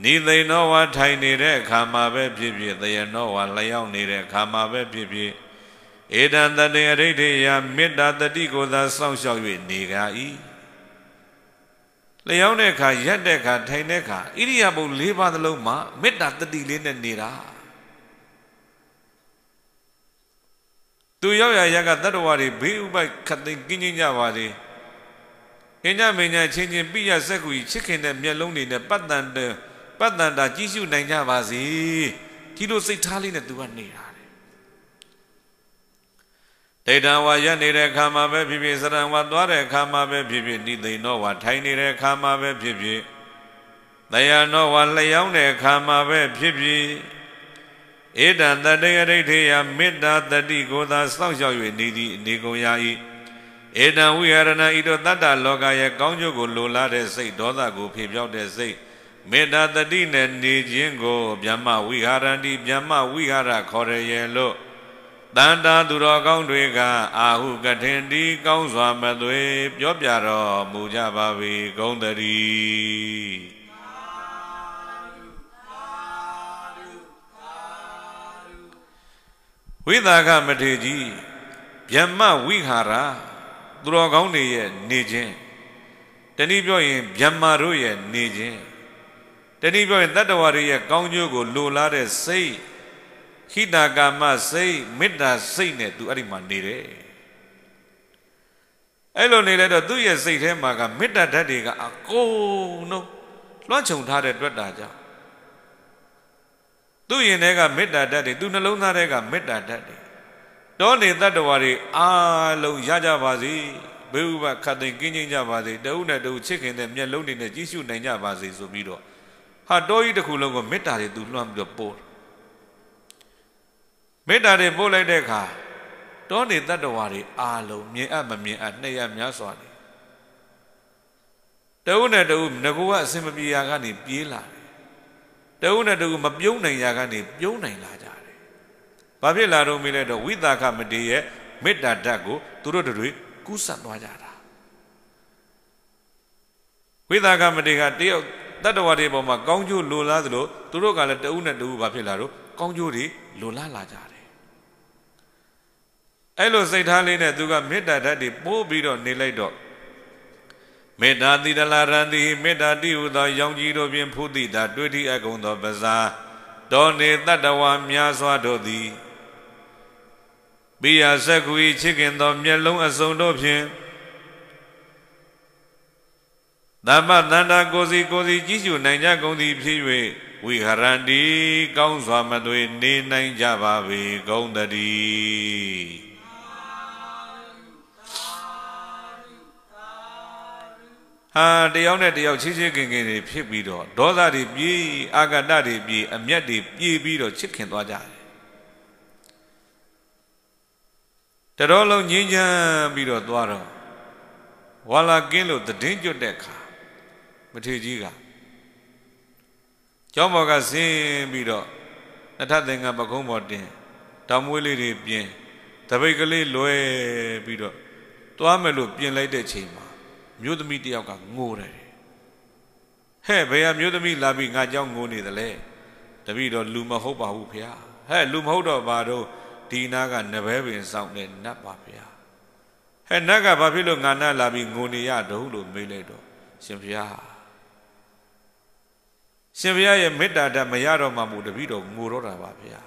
နိသိဏောဝါထိုင်နေတဲ့ခါမှာပဲဖြစ်ဖြစ်တယနောဝါလျောက်နေတဲ့ခါမှာပဲဖြစ်ဖြစ်ဧတံတတ္တိအဋိဋ္ဌိယမေတ္တာတတိကိုသာစောင့်ရှောက်၍နေကြ၏လျောက်တဲ့ခါရက်တဲ့ခါထိုင်တဲ့ခါဣရိယာပုတ်၄ပါးသလုံးမှာမေတ္တာတတိလေးနဲ့နေတာ သူရောက်ရရကတတ္တဝါတွေဘေးဥပိုက်ခတ်သိမ်းကင်းကျင်းကြပါစေအင်းညမင်းညာချင်းချင်းပိယစက်ကူကြီးချစ်ခင်တဲ့မျက်လုံးတွေနဲ့ပတ်တန်တဲ့ပတ်တန်တာကြီးစုနိုင်ကြပါစေဒီလိုစိတ်ထားလေးနဲ့သူကနေတာဒိဋ္ဌံဝါရက်နေတဲ့အခါမှာပဲဖြစ်ဖြစ်စရံဝါသွားတဲ့အခါမှာပဲဖြစ်ဖြစ်နိသိဏောဝါထိုင်နေတဲ့အခါမှာပဲဖြစ်ဖြစ်တရားနောဝါလျောင်းတဲ့အခါမှာပဲဖြစ်ဖြစ် ဧတံတတေယဒိဋ္ဌိယမေတ္တာတတိကိုသာစောင့်ရှောက်၍နေသည်နေကုန်ရာ၏ဧတံဝိဟရဏဤတို့တတ္တလောကရဲ့ကောင်းကျိုးကိုလိုလားတဲ့စိတ်ဒေါသကိုဖြေပြောက်တဲ့စိတ်မေတ္တာတတိနဲ့နေခြင်းကိုဗျမဝိဟာရန္တိဗျမဝိဟာရခေါ်ရရဲ့လို့တန်တာသူတော်ကောင်းတွေက အာဟုကထင်ဒီကောင်းစွာမသွေ ပြောပြတော်မူကြပါ၏ဂုံတည်း ဝိသကမထေကြီးဗျမ္မဝိဟာရသူတော်ကောင်းတွေရဲ့နေခြင်းတနည်းပြောရင်ဗျမ္မာတို့ရဲ့နေခြင်းတနည်းပြောရင်တတ္တဝါတွေရဲ့ကောင်းကျိုးကိုလိုလားတဲ့စိတ်ခိတကာမစိတ်မေတ္တာစိတ်နဲ့သူအဲ့ဒီမှာနေတယ်အဲ့လိုနေလဲတော့သူ့ရဲ့စိတ်ထဲမှာကမေတ္တာဓာတ်တွေကအကုန်လုံးလွှမ်းခြုံထားတဲ့တွေ့တာကြောင့် သူ့ရင်ထဲကမေတ္တာဓာတ်တွေသူ့နှလုံးသားထဲကမေတ္တာဓာတ်တွေတောနေတတ္တဝါတွေအားလုံးရကြပါစေဘေဥပခတ်သိင်ကင်းကျင်းကြပါစေတအုပ်နဲ့တအုပ်ချစ်ခင်တဲ့မျက်လုံးတွေနဲ့ကြည့်ရှုနိုင်ကြပါစေဆိုပြီးတော့ဟာတောကြီးတစ်ခုလုံးကိုမေတ္တာတွေသူလွှမ်းပြီးတော့ပို့မေတ္တာတွေပို့လိုက်တဲ့အခါတောနေတတ္တဝါတွေအားလုံးမြင်အပ်မမြင်အပ်နှစ်ရများစွာနေတအုပ်နဲ့တအုပ်ငကောကအစင်မပြေရာကနေပြေးလာတယ် တအုပ်နဲ့တအုပ်မပြုံးနိုင်ရာကနေပြုံးနိုင်လာကြတယ်ဘာဖြစ်လာတော့မေးလဲတော့ဝိသကမတေရဲ့မေတ္တာဓာတ်ကိုသူတို့တွေကူးဆက်သွားကြတာဝိသကမတေကတယောက်တတ္တဝါတွေပေါ်မှာကောင်းကျိုးလိုလားသလိုသူတို့ကလည်းတဦးနဲ့တဦးဘာဖြစ်လာတော့ကောင်းကျိုးတွေလိုလားလာကြတယ်အဲ့လိုစိတ်ထားလေးနဲ့သူကမေတ္တာဓာတ်တွေပို့ပြီးတော့နေလိုက်တော့ မေတ္တာတိတလာရံတိမေတ္တာတိဟုသောရောင်ကြီးတို့ဖြင့်ဖုတိတာတွေ့ထိအကုန်သောပဇာတောနေတတ္တဝါများစွာတို့သည်ပိယစက္ခုချစ်ခင်သောမျက်လုံးအစုံတို့ဖြင့်သမ္မတန္တာကိုစီကိုစီကြီးကျူနိုင်ကြကုန်သည်ဖြစ်၍ဝိဟရန္တိကောင်းစွာမသွေနေနိုင်ကြပါပေဂုံတည်း ဟာတယောက်နဲ့တယောက်ချစ်ချစ်ခင်ခင်တွေဖြစ်ပြီးတော့ဒေါသတွေပြေးအာဂတတွေပြေးအမျက်တွေပြေးပြီးတော့ချစ်ခင်သွားကြတယ်တတော်လုံးငြင်းချမ်းပြီးတော့သွားတော့ဝါလာကင်းလို့တည်င်းကျွတ်တဲ့ခါမထေကြီးကကျောင်းဘော်ကဆင်းပြီးတော့နထသင်္ကပကုံးပေါ်တင်တောင်မွေးလေးတွေပြင်တပိတ်ကလေးလွယ်ပြီးတော့သွားမယ်လို့ပြင်လိုက်တဲ့ချိန်မှာ မြို့သမီးတယောက်ကငိုတယ်ဟဲ့ဘယ်ဟာမြို့သမီးလာပြီးငါကြောင့်ငိုနေသလဲတပည့်တော်လူမဟုတ်ပါဘူးဖေဟဲ့လူမဟုတ်တော့ဘာတော့ဒီနာကနဘဲပင်ဆောင်တဲ့နတ်ပါဗျာဟဲ့နတ်ကဘာဖြစ်လို့ငါနတ်လာပြီးငိုနေရတော့လို့မေးလိုက်တော့ရှင်ဗျာရှင်ဗျာရဲ့မေတ္တာဓာတ်မရတော့မှမို့တပည့်တော်ငိုတော့တာပါဗျာ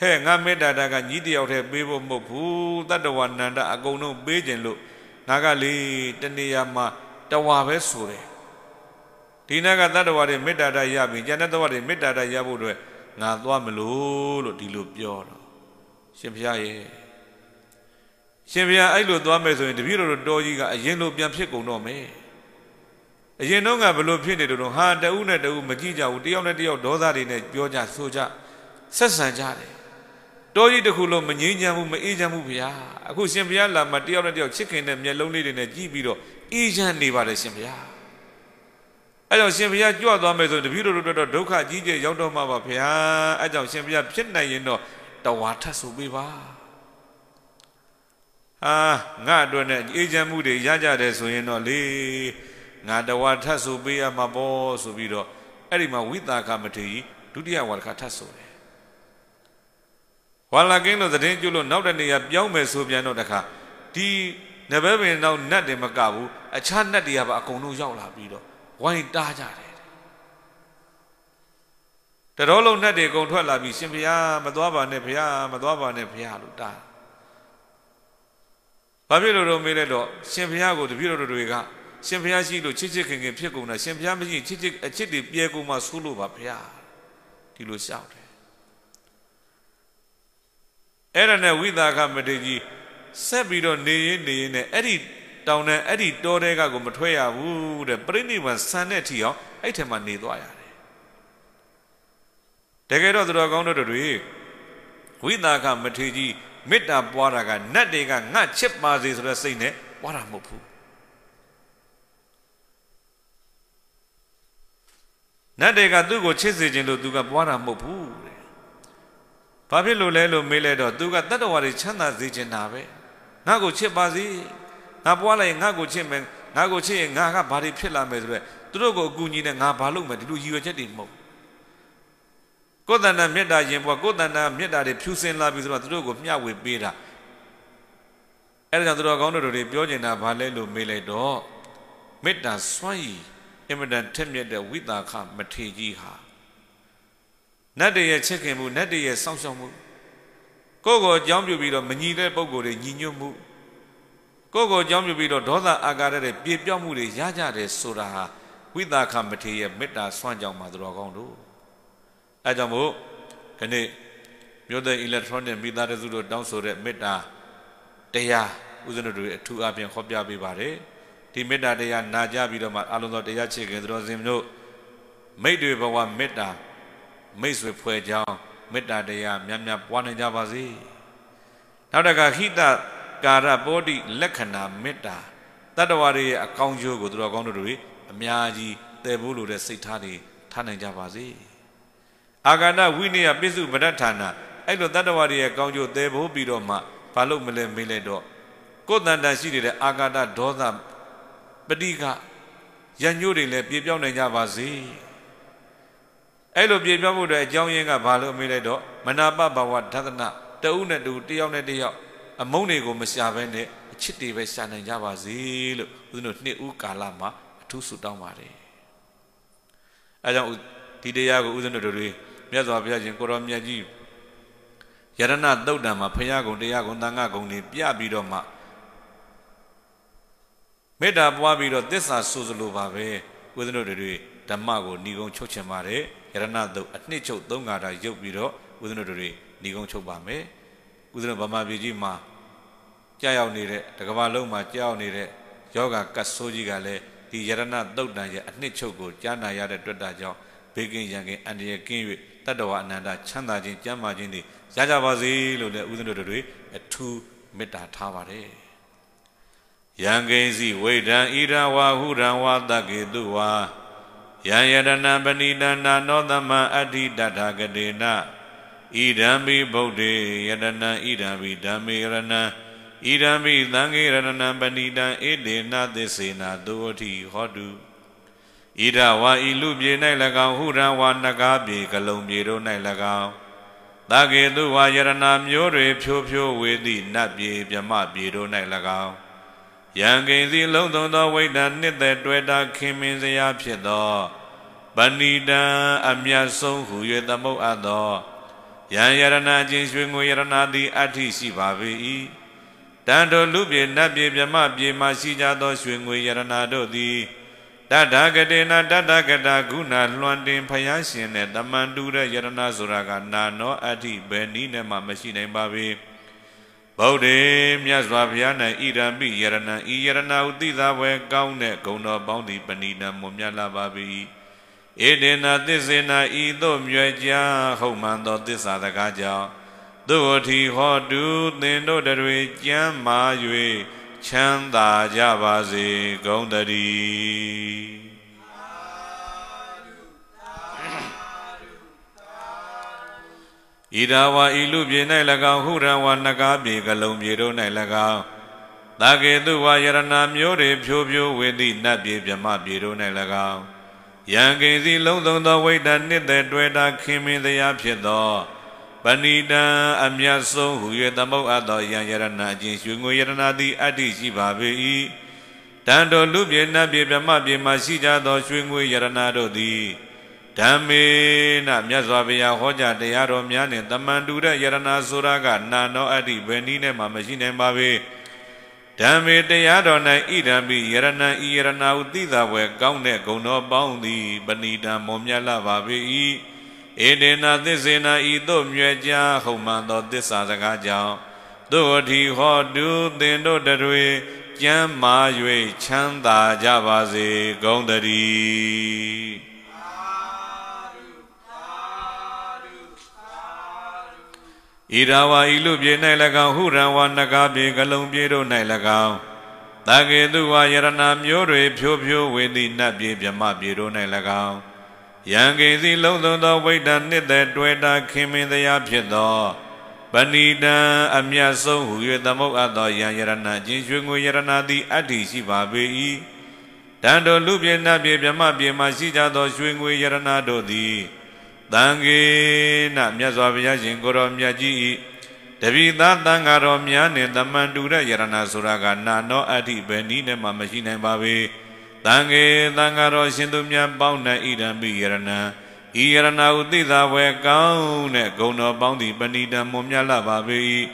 ဟဲ့ငါမေတ္တာဓာတ်ကညီတယောက်တည်းပေးဖို့မဟုတ်ဘူးတတ္တဝနန္ဒအကုန်လုံးပေးခြင်းလို့ ငါကလေတနေရာမှာတဝါပဲဆိုတယ်ဒီနတ်ကတတ္တဝါတွေမေတ္တာဓာတ်ရပြီကျန်တဲ့တဝါတွေမေတ္တာဓာတ်ရဖို့အတွက်ငါသွားမလို့လို့ဒီလိုပြောတော့ရှင်ဘုရားရဲ့ရှင်ဘုရားအဲ့လိုသွားမယ်ဆိုရင်တပည့်တော်တို့တော်ကြီးကအရင်လိုပြန်ဖြစ်ကုန်တော့မယ်အရင်တော့ကဘလို့ဖြစ်နေတော့ဟာတဦးနဲ့တဦးမကြည့်ကြဘူးတယောက်နဲ့တယောက်ဒေါသတွေနဲ့ပြောကြဆိုကြဆက်ဆံကြတယ် တော်ကြီးတစ်ခုလုံးမငြိမ်းချမ်းဘူးမအေးချမ်းဘူးဘုရားအခုရှင်ဘုရားလာမှတယောက်နဲ့တယောက်ချစ်ခင်တဲ့မျက်လုံးလေးတွေနဲ့ကြည့်ပြီးတော့အေးချမ်းနေပါတယ်ရှင်ဘုရားအဲကြောင့်ရှင်ဘုရားကြွသွားမယ်ဆိုတပည့်တော်တို့တော့ဒုက္ခကြီးကျယ်ရောက်တော့မှာပါဘုရားအဲကြောင့်ရှင်ဘုရားဖြစ်နိုင်ရင်တော့တဝါထပ်ဆိုပေးပါဟာငါအတွက်နဲ့အေးချမ်းမှုတွေရကြတယ်ဆိုရင်တော့လေငါတဝါထပ်ဆိုပေးရမှာပေါ့ဆိုပြီးတော့အဲ့ဒီမှာဝိတာကမထေကြီးဒုတိယဝါဒခါထပ်ဆိုတယ် ဝါလာကင်းလို့သတင်းကျွလို့နောက်တနေရာပြောင်းမယ်ဆိုပြန်တော့တခါဒီနဘဲပင်တော့နတ်တွေမကဘူးအခြားနတ်တွေကပါအကုန်လုံးရောက်လာပြီးတော့ဝိုင်းတားကြတယ်တတော်လုံးနဲ့တွေအကုန်ထွက်လာပြီးရှင်ဘုရားမသွားပါနဲ့ဘုရားမသွားပါနဲ့ဘုရားလို့တာဘာဖြစ်လို့တော့မေးလိုက်တော့ရှင်ဘုရားကိုတပည့်တော်တွေကရှင်ဘုရားရှိလို့ချစ်ချစ်ခင်ခင်ဖြစ်ကုန်တာရှင်ဘုရားမရှိချစ်ချစ်အချစ်တွေပြဲကုန်မှဆိုးလို့ပါဘုရားဒီလိုရှောက်တယ် အဲ့ဒါနဲ့ဝိသခမထေကြီးဆက်ပြီးတော့နေရင်နေရင်နဲ့အဲ့ဒီတောင်နဲ့အဲ့ဒီတောတဲကကိုမထွက်ရဘူးတဲ့ပြိဋိဘံဆန်တဲ့အထိအောင်အဲ့ထဲမှာနေသွားရတယ်တကယ်တော့သူတော်ကောင်းတို့တွေဝိသခမထေကြီးမေတ္တာပွားတာကနတ်တွေကငါချစ်ပါစေဆိုတဲ့စိတ်နဲ့ပွားတာမဟုတ်ဘူးနတ်တွေကသူ့ကိုချစ်စေခြင်းလို့သူကပွားတာမဟုတ်ဘူးတဲ့။ ဘာဖြစ်လို့လဲလို့မေးလိုက်တော့သူကတတ္တဝါတွေချမ်းသာစေခြင်းတာပဲ။ငါ့ကိုချစ်ပါစေ။ငါပွားလိုက်ငါ့ကိုချစ်မယ်။ငါ့ကိုချစ်ရင်ငါကဘာတွေဖြစ်လာမယ်ဆိုတော့သူတို့ကိုအကူအညီနဲ့ငါဘာလုပ်မယ်ဒီလိုရည်ရွယ်ချက်တွေမဟုတ်။ကိုယ်တဏ္ဍမေတ္တာရင်ဘွားကိုယ်တဏ္ဍမေတ္တာတွေဖြူစင်လာပြီဆိုတော့သူတို့ကိုမျှဝေပေးတာ။အဲဒါကြောင့်သူတော်ကောင်းတို့တွေပြောနေတာဘာလဲလို့မေးလိုက်တော့မေတ္တာစွန့်ရည်အင်မတန်ထက်မြက်တဲ့ဝိတာခမထေကြီးဟာ နတ်တရဲ့ချစ်ခင်မှုနတ်တရဲ့စောင့်ရှောက်မှုကိုယ့်ကိုအကြောင်းပြုပြီးတော့မညီတဲ့ပုံကိုယ်တွေညီညွတ်မှုကိုယ့်ကိုအကြောင်းပြုပြီးတော့ဒေါသအာကာရတဲ့ပြေပြောက်မှုတွေရကြတယ်ဆိုတာဟာဝိတာခမထေရဲ့မေတ္တာဆွမ်းကြောင်းမှာတော်ကောင်းတို့အဲကြောင့်မို့ခဏမြို့တဲ့ electronic မိသားစုတို့တောင်းဆိုတဲ့မေတ္တာတရားဦးဇင်းတို့တွေအထူးအပြင်ဟောပြပေးပါတယ်ဒီမေတ္တာတရားနာကြပြီးတော့မှအလုံးစုံတရားချစ်ခင်တော်စင်တို့မိတ်တွေဘဝမေတ္တာ မိတ်ဆွေဖွဲ့ကြောင်းမေတ္တာတရားများများပွားနိုင်ကြပါစေနောက်တကဟိတကာရပောတိလက္ခဏာမေတ္တာတတ္တဝါတွေရဲ့အကောင်းကျိုးကိုသူတော်ကောင်းတို့တွေအများကြီးတည်ဖို့လိုတဲ့စိတ်ထားတွေထားနိုင်ကြပါစေအာဂန္တဝိနည်းပိစုပဋ္ဌာနာအဲ့လိုတတ္တဝါတွေရဲ့ကောင်းကျိုးတည်ဖို့ပြီးတော့မှဘာလို့မလဲမေးလိုက်တော့ကိုယ်တန်တန်ရှိနေတဲ့အာဂန္တဒေါသပဋိကရညို့တွေလည်းပြေပြောင်းနိုင်ကြပါစေ အဲ့လိုပြေပြောင်းဖို့အတွက်အကြောင်းရင်းကဘာလို့မေးလိုက်တော့မနာပဘဝဒသနာတဦးနဲ့တူတယောက်နဲ့တယောက်အမုန်းတွေကိုမရှာဘဲနဲ့အချစ်တွေပဲရှာနိုင်ကြပါစေလို့ဦးဇင်းတို့နှစ်ဦးကာလမှာအထူးဆုတောင်းပါတယ်အဲကြောင့်ဒီတရားကိုဦးဇင်းတို့တွေမြတ်စွာဘုရားရှင်ကိုရောမြတ်ကြီးယရဏသုတ်တံမှာဖရာကုံတရားကုံသံဃာကုံတွေပြပြီးတော့မှမေတ္တာပွားပြီးတော့သစ္စာဆိုစလိုပါပဲဦးဇင်းတို့တွေဓမ္မကိုဏီကုံချုပ်ချင်ပါတယ် ယရဏသုတ်အနှစ်ချုပ်သုံးငါတာရုပ်ပြီးတော့ဦးဇင်းတို့တွေဏီကုံချုပ်ပါမယ်ဦးဇင်းတို့ဗမာပြည်ကြီးမှာကြာရောက်နေတဲ့တကဘာလုံးမှာကြာရောက်နေတဲ့ယောဂကတ်ဆိုးကြီးကလည်းဒီယရဏသုတ်တန်ရဲ့အနှစ်ချုပ်ကိုကြားနာရတဲ့တွေ့တာကြောင့်ဘေးကင်းရန်ကင်းအန္တရာယ်ကင်း၍တတ္တဝအနန္တချမ်းသာခြင်းကျမ်းမာခြင်းတွေရကြပါစေလို့လည်းဦးဇင်းတို့တွေအထူးမေတ္တာထားပါတယ်ယံကိစီဝိဒံဣရဝဟုရံဝတကေတုဝါ ယံယရဏပဏိတနာနောသမအဋ္ဌိတထာကတေနဣဒံမိဗုဒ္ဓေယရဏံဣဒံမိဓမ္မေရဏံဣဒံမိသံဃေရဏံပဏိတံဣတေနသစ္စေနာသုဝတိဟောတုဣဒဝါဤလူပြေ၌၎င်းဟုရံဝါနဂါပြေကလုံပြေတို့၌၎င်းသကေတုဝါယရဏမျိုးတွေဖြိုးဖြိုးဝေသည့်နတ်ပြေမြမပြေတို့၌၎င်း ယံကိစီလုံးသုံးသောဝိဒ္ဓနှစ်သက်တွေ့တာခင်မင်စရာဖြစ်သောပဏိတံအမြတ်ဆုံးဟု၍သမုတ်အပ်သောယံယရဏအချင်းရွှေငွေယရဏသည်အဋ္ဌိရှိပါ၏တန်တော်လူပြေနတ်ပြေမြမပြေမှရှိကြသောရွှေငွေယရဏတို့သည်တတဂတေနတတဂတဂုဏလွန်တင်ဖယားရှင်နဲ့တမန်တူတဲ့ယရဏဆိုတာကနာနောအဋ္ဌိဘယ်နည်းနဲ့မှမရှိနိုင်ပါပေ။ ဗုဒ္ဓေမြတ်စွာဘုရား၌ဣရမိယရဏံဤယရဏဟုသိသာဝဲကောင်းတဲ့ဂုဏ်တော်ပေါင်းသည်ပဏိနံမွန်မြတ်လာပါ၏ဧတေနသစ္စေနာဤသို့မြွယ်ကြားဟုတ်မှန်သောသစ္စာတကားကြောင့်သူအထီဟောတုသင်တို့တွေကြမ်းမာ၍ချမ်းသာကြပါစေဂုံတည်း ဣဒဝါဤလူပြေ၌၎င်းဟုရံဝါနဂါပြေကလုံပြေတို့၌၎င်းသာကေတုဝါယရဏမျိုးတွေဖြိုးဖြိုးဝေသည့်နတ်ပြေမြမပြေတို့၌၎င်းယံကိစီလုံးစုံသောဝိတ္တနှစ်သက်တွေ့တာခင်မင်တရားဖြစ်သောပဏိတံအမြတ်ဆုံးဟု၍သမုတ်အပ်သောယံယရဏအချင်းရွှေငွေယရဏသည်အတ္တိရှိပါပေ၏တန်တော်လူပြေနတ်ပြေမြမပြေမှရှိကြသောရွှေငွေယရဏတို့သည် ဓမ္မေနမြတ်စွာဘုရားဟောကြားတရားတော်များနှင့်တမန်တူတဲ့ယရနာဆိုတာကနာနောအတ္တိဘယ်နည်းနဲ့မှမရှိနိုင်ပါပေဓမ္မေတရားတော်၌ဣဒံပိယရဏံဤယရဏဟုသိသာဝယ်ကောင်းတဲ့ဂုဏ်တော်ပေါင်းသည်ပဏိတံမွန်မြတ်လာပါပေ၏ဧတေနာသစ္စေနာဤသို့မြွယ်ကြားဟုံမှန်သောသစ္စာစကားကြောင့်တို့အထီဟောတုသင်တို့တွေကျမ်းမာ၍ချမ်းသာကြပါစေဂုံတည်း ဣရာဝဤလူပြေ၌၎င်းဟုရံဝနဂါပြေကလုံပြေတို့၌၎င်းတကေတုဝယရဏမျိုးတွေဖြိုးဖြိုးဝေတိနတ်ပြေမြမပြေတို့၌၎င်းယံကေစီလုံးစုံသောဝိတ္တနှစ်သက်တွေ့တာခင်မင်းတရားဖြစ်သောပဏိတံအမြတ်ဆုံးဟူ၍သမုတ်အပ်သောယံယရဏကျင်ရွှေငွေယရဏသည်အတ္တိရှိပါပေ၏တန်တော်လူပြေနတ်ပြေမြမပြေမှရှိကြသောရွှေငွေယရဏတို့သည် တန်ခေနမြတ်စွာဘုရားရှင်ကိုရောမြတ်ကြီးဤတပိသသံဃာတော်များနှင့်တမန်တူတဲ့ယရဏဆိုတာကနာနောအဋ္ဌိဘယ်နည်းနဲ့မှမရှိနိုင်ပါပေတန်ခေသံဃာတော်ရှင်သူမြတ်ပေါင်းနဲ့ဣဒံပိယရဏဤယရဏဥသိသာဝေကောင်းတဲ့ဂုံတော်ပေါင်းသည်ပဏိတံမွန်မြတ်လာပါပေ၏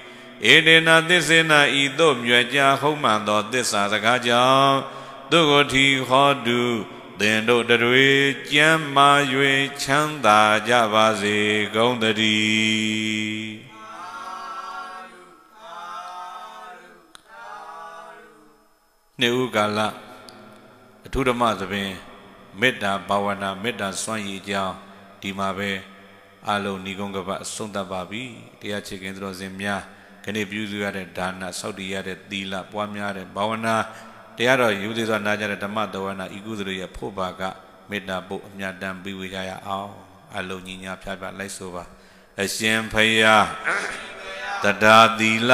ဧတေနာသစ္စေနာဤသို့မြွယ်ကြဟုံးမှန်သောသစ္စာစကားကြောင့်သူကိုထီဟောတု သင်တို့တွေကြမ်းမာ၍ချမ်းသာကြပါစေကုန်သတည်းနှစ်ဦးကာလအထုဓမ္မသဘင်မေတ္တာဘာဝနာမေတ္တာစွမ်းရည်ကြောင်းဒီမှာပဲအလုံးဏီကုံကပအဆုံးသတ်ပါပြီတရားချေခင်သူတော်စင်များခဏပြုစုရတဲ့ဒါနစောက်တည်ရတဲ့သီလပွားများတဲ့ဘာဝနာ တရားတော်ယူသေးစွာနာကြတဲ့ဓမ္မတော်ဝနာဤကုသလရဲ့ဖို့ပါကမေတ္တာပုတ်အမြတ်တမ်းပြီးဝေကြရအောင်အလုံးညီညာဖြားဖြားလိုက်ဆိုပါအရှင်ဖယားတရားသီလ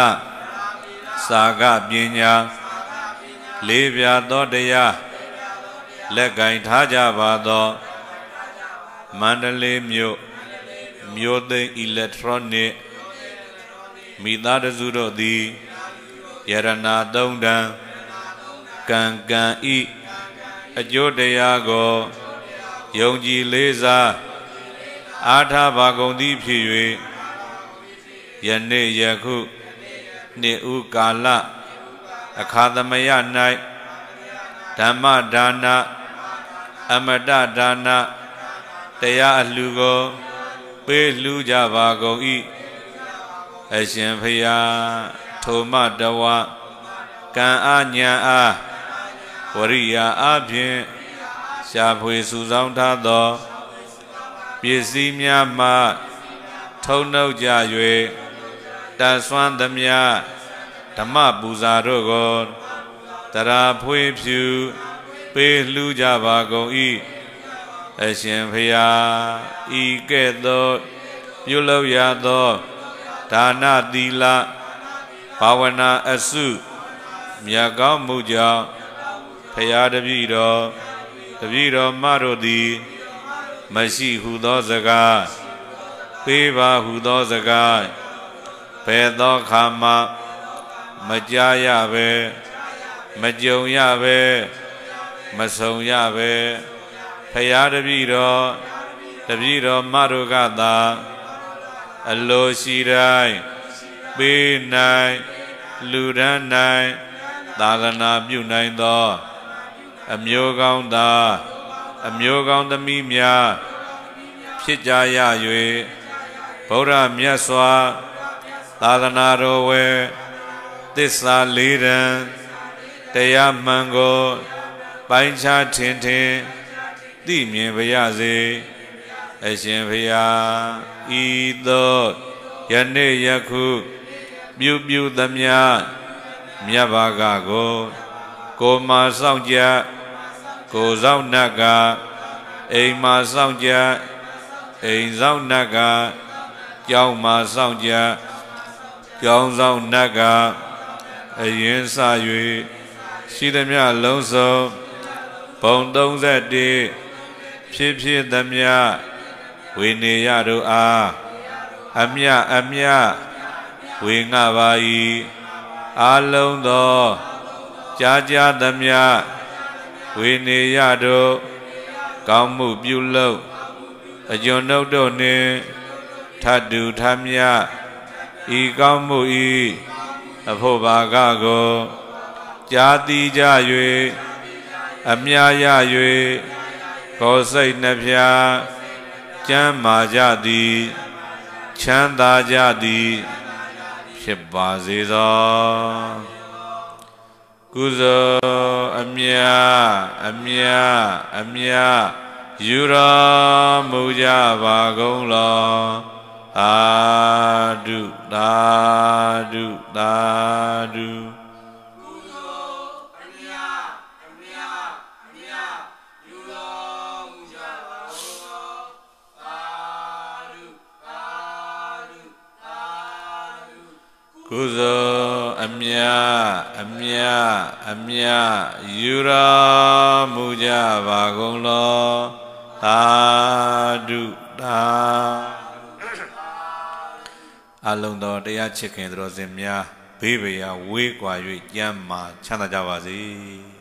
စာကပညာလေးပြသောတရားလက်ကင်ထားကြပါသောမန္တလေးမြို့မြို့သိမ်း electronic မိသားစုတို့သည်ယရနာသုံးတန်း ကံကံဤအကျိုးတရားကိုယုံကြည်လေးစားအားထားပါကုန်သည်ဖြစ်၍ယနေ့ယခုနှစ်ဥကာလအခါသမယ၌ဓမ္မဒါနအမတဒါနတရားအလှကိုပေးလှူကြပါကုန်၏အရှင်ဖရာထိုမတဝကံအာညာအား ဝရိယာအပြင်ရှားဖွေစုဆောင်ထားသောပစ္စည်းများမှထုံနှုတ်ကြ၍တန်ဆွမ်းသမျှဓမ္မပူဇာတို့ကိုတရာဖွေဖြူပေးလှူကြပါကုန်၏အရှင်ဖျားဤကဲ့သို့ပြုလုပ်ရသောဒါနသီလဘာဝနာအစုမြတ်ကောင်းမှုကြောင့် ဖရာတပည့်တော်တပည့်တော်မတို့သည်မရှိဟုသောစကားပေးပါဟုသောစကားဘယ်သောခါမှမကြားရပဲမကြုံရပဲမဆုံရပဲဖရာတပည့်တော်တပည့်တော်မတို့ကသာအလိုရှိတိုင်းပေးနိုင်လူဒန်းနိုင်သာသနာပြုနိုင်သော အမျိုးကောင်းသားအမျိုးကောင်းသမီးများဖြစ်ကြရ၍ဗုဒ္ဓမြတ်စွာသာသနာတော်ဝယ်သစ္စာလေးတန်တရားမှန်ကိုပိုင်းခြားထင်ထင်သိမြင်ပါရစေအရှင်ဖရာဤသို့ယနေ့ယခုပြုပြုသမျှမြတ်ဘာကကိုကိုမာဆောင်ကြ ကိုဆောင်နတ်ကအိမ်မာဆောင်ကြအိမ်ဆောင်နတ်ကကျောင်းမာဆောင်ကြကျောင်းဆောင်နတ်ကအရင်စ၍ရှိသမျှလုံးစုံဘုံ31ဖြစ်ဖြစ်သမျှဝိနေရတို့အားအမြအမြဝေငှပါ၏အာလုံးသောကြာကြာသမျှ ဝေနေရတို့ကောင်းမှုပြုလုပ်အကျွန်ုပ်တို့နှင့်ထတူထမြဤကောင်းမှုဤအဖို့ဘာကကိုကြာတိကြ၍အမြရ၍ကိုယ်စိတ်နှဖျားကျမ်းမာကြသည်ချမ်းသာကြသည်ဖြစ်ပါစေသော ကုသိုလ်အမြအမြအမြယူတော်မူကြပါကုန်လောသာဓုသာဓုသာဓု ကုသိုလ်အမြအမြအမြယူတော်မူကြပါကုန်လောသာဓုသာအလုံးတော်တရားချစ်ခင်သူတော်စင်များဘေးဘေးရဝေးကွာ၍ကြမ်းမာချမ်းသာကြပါစေ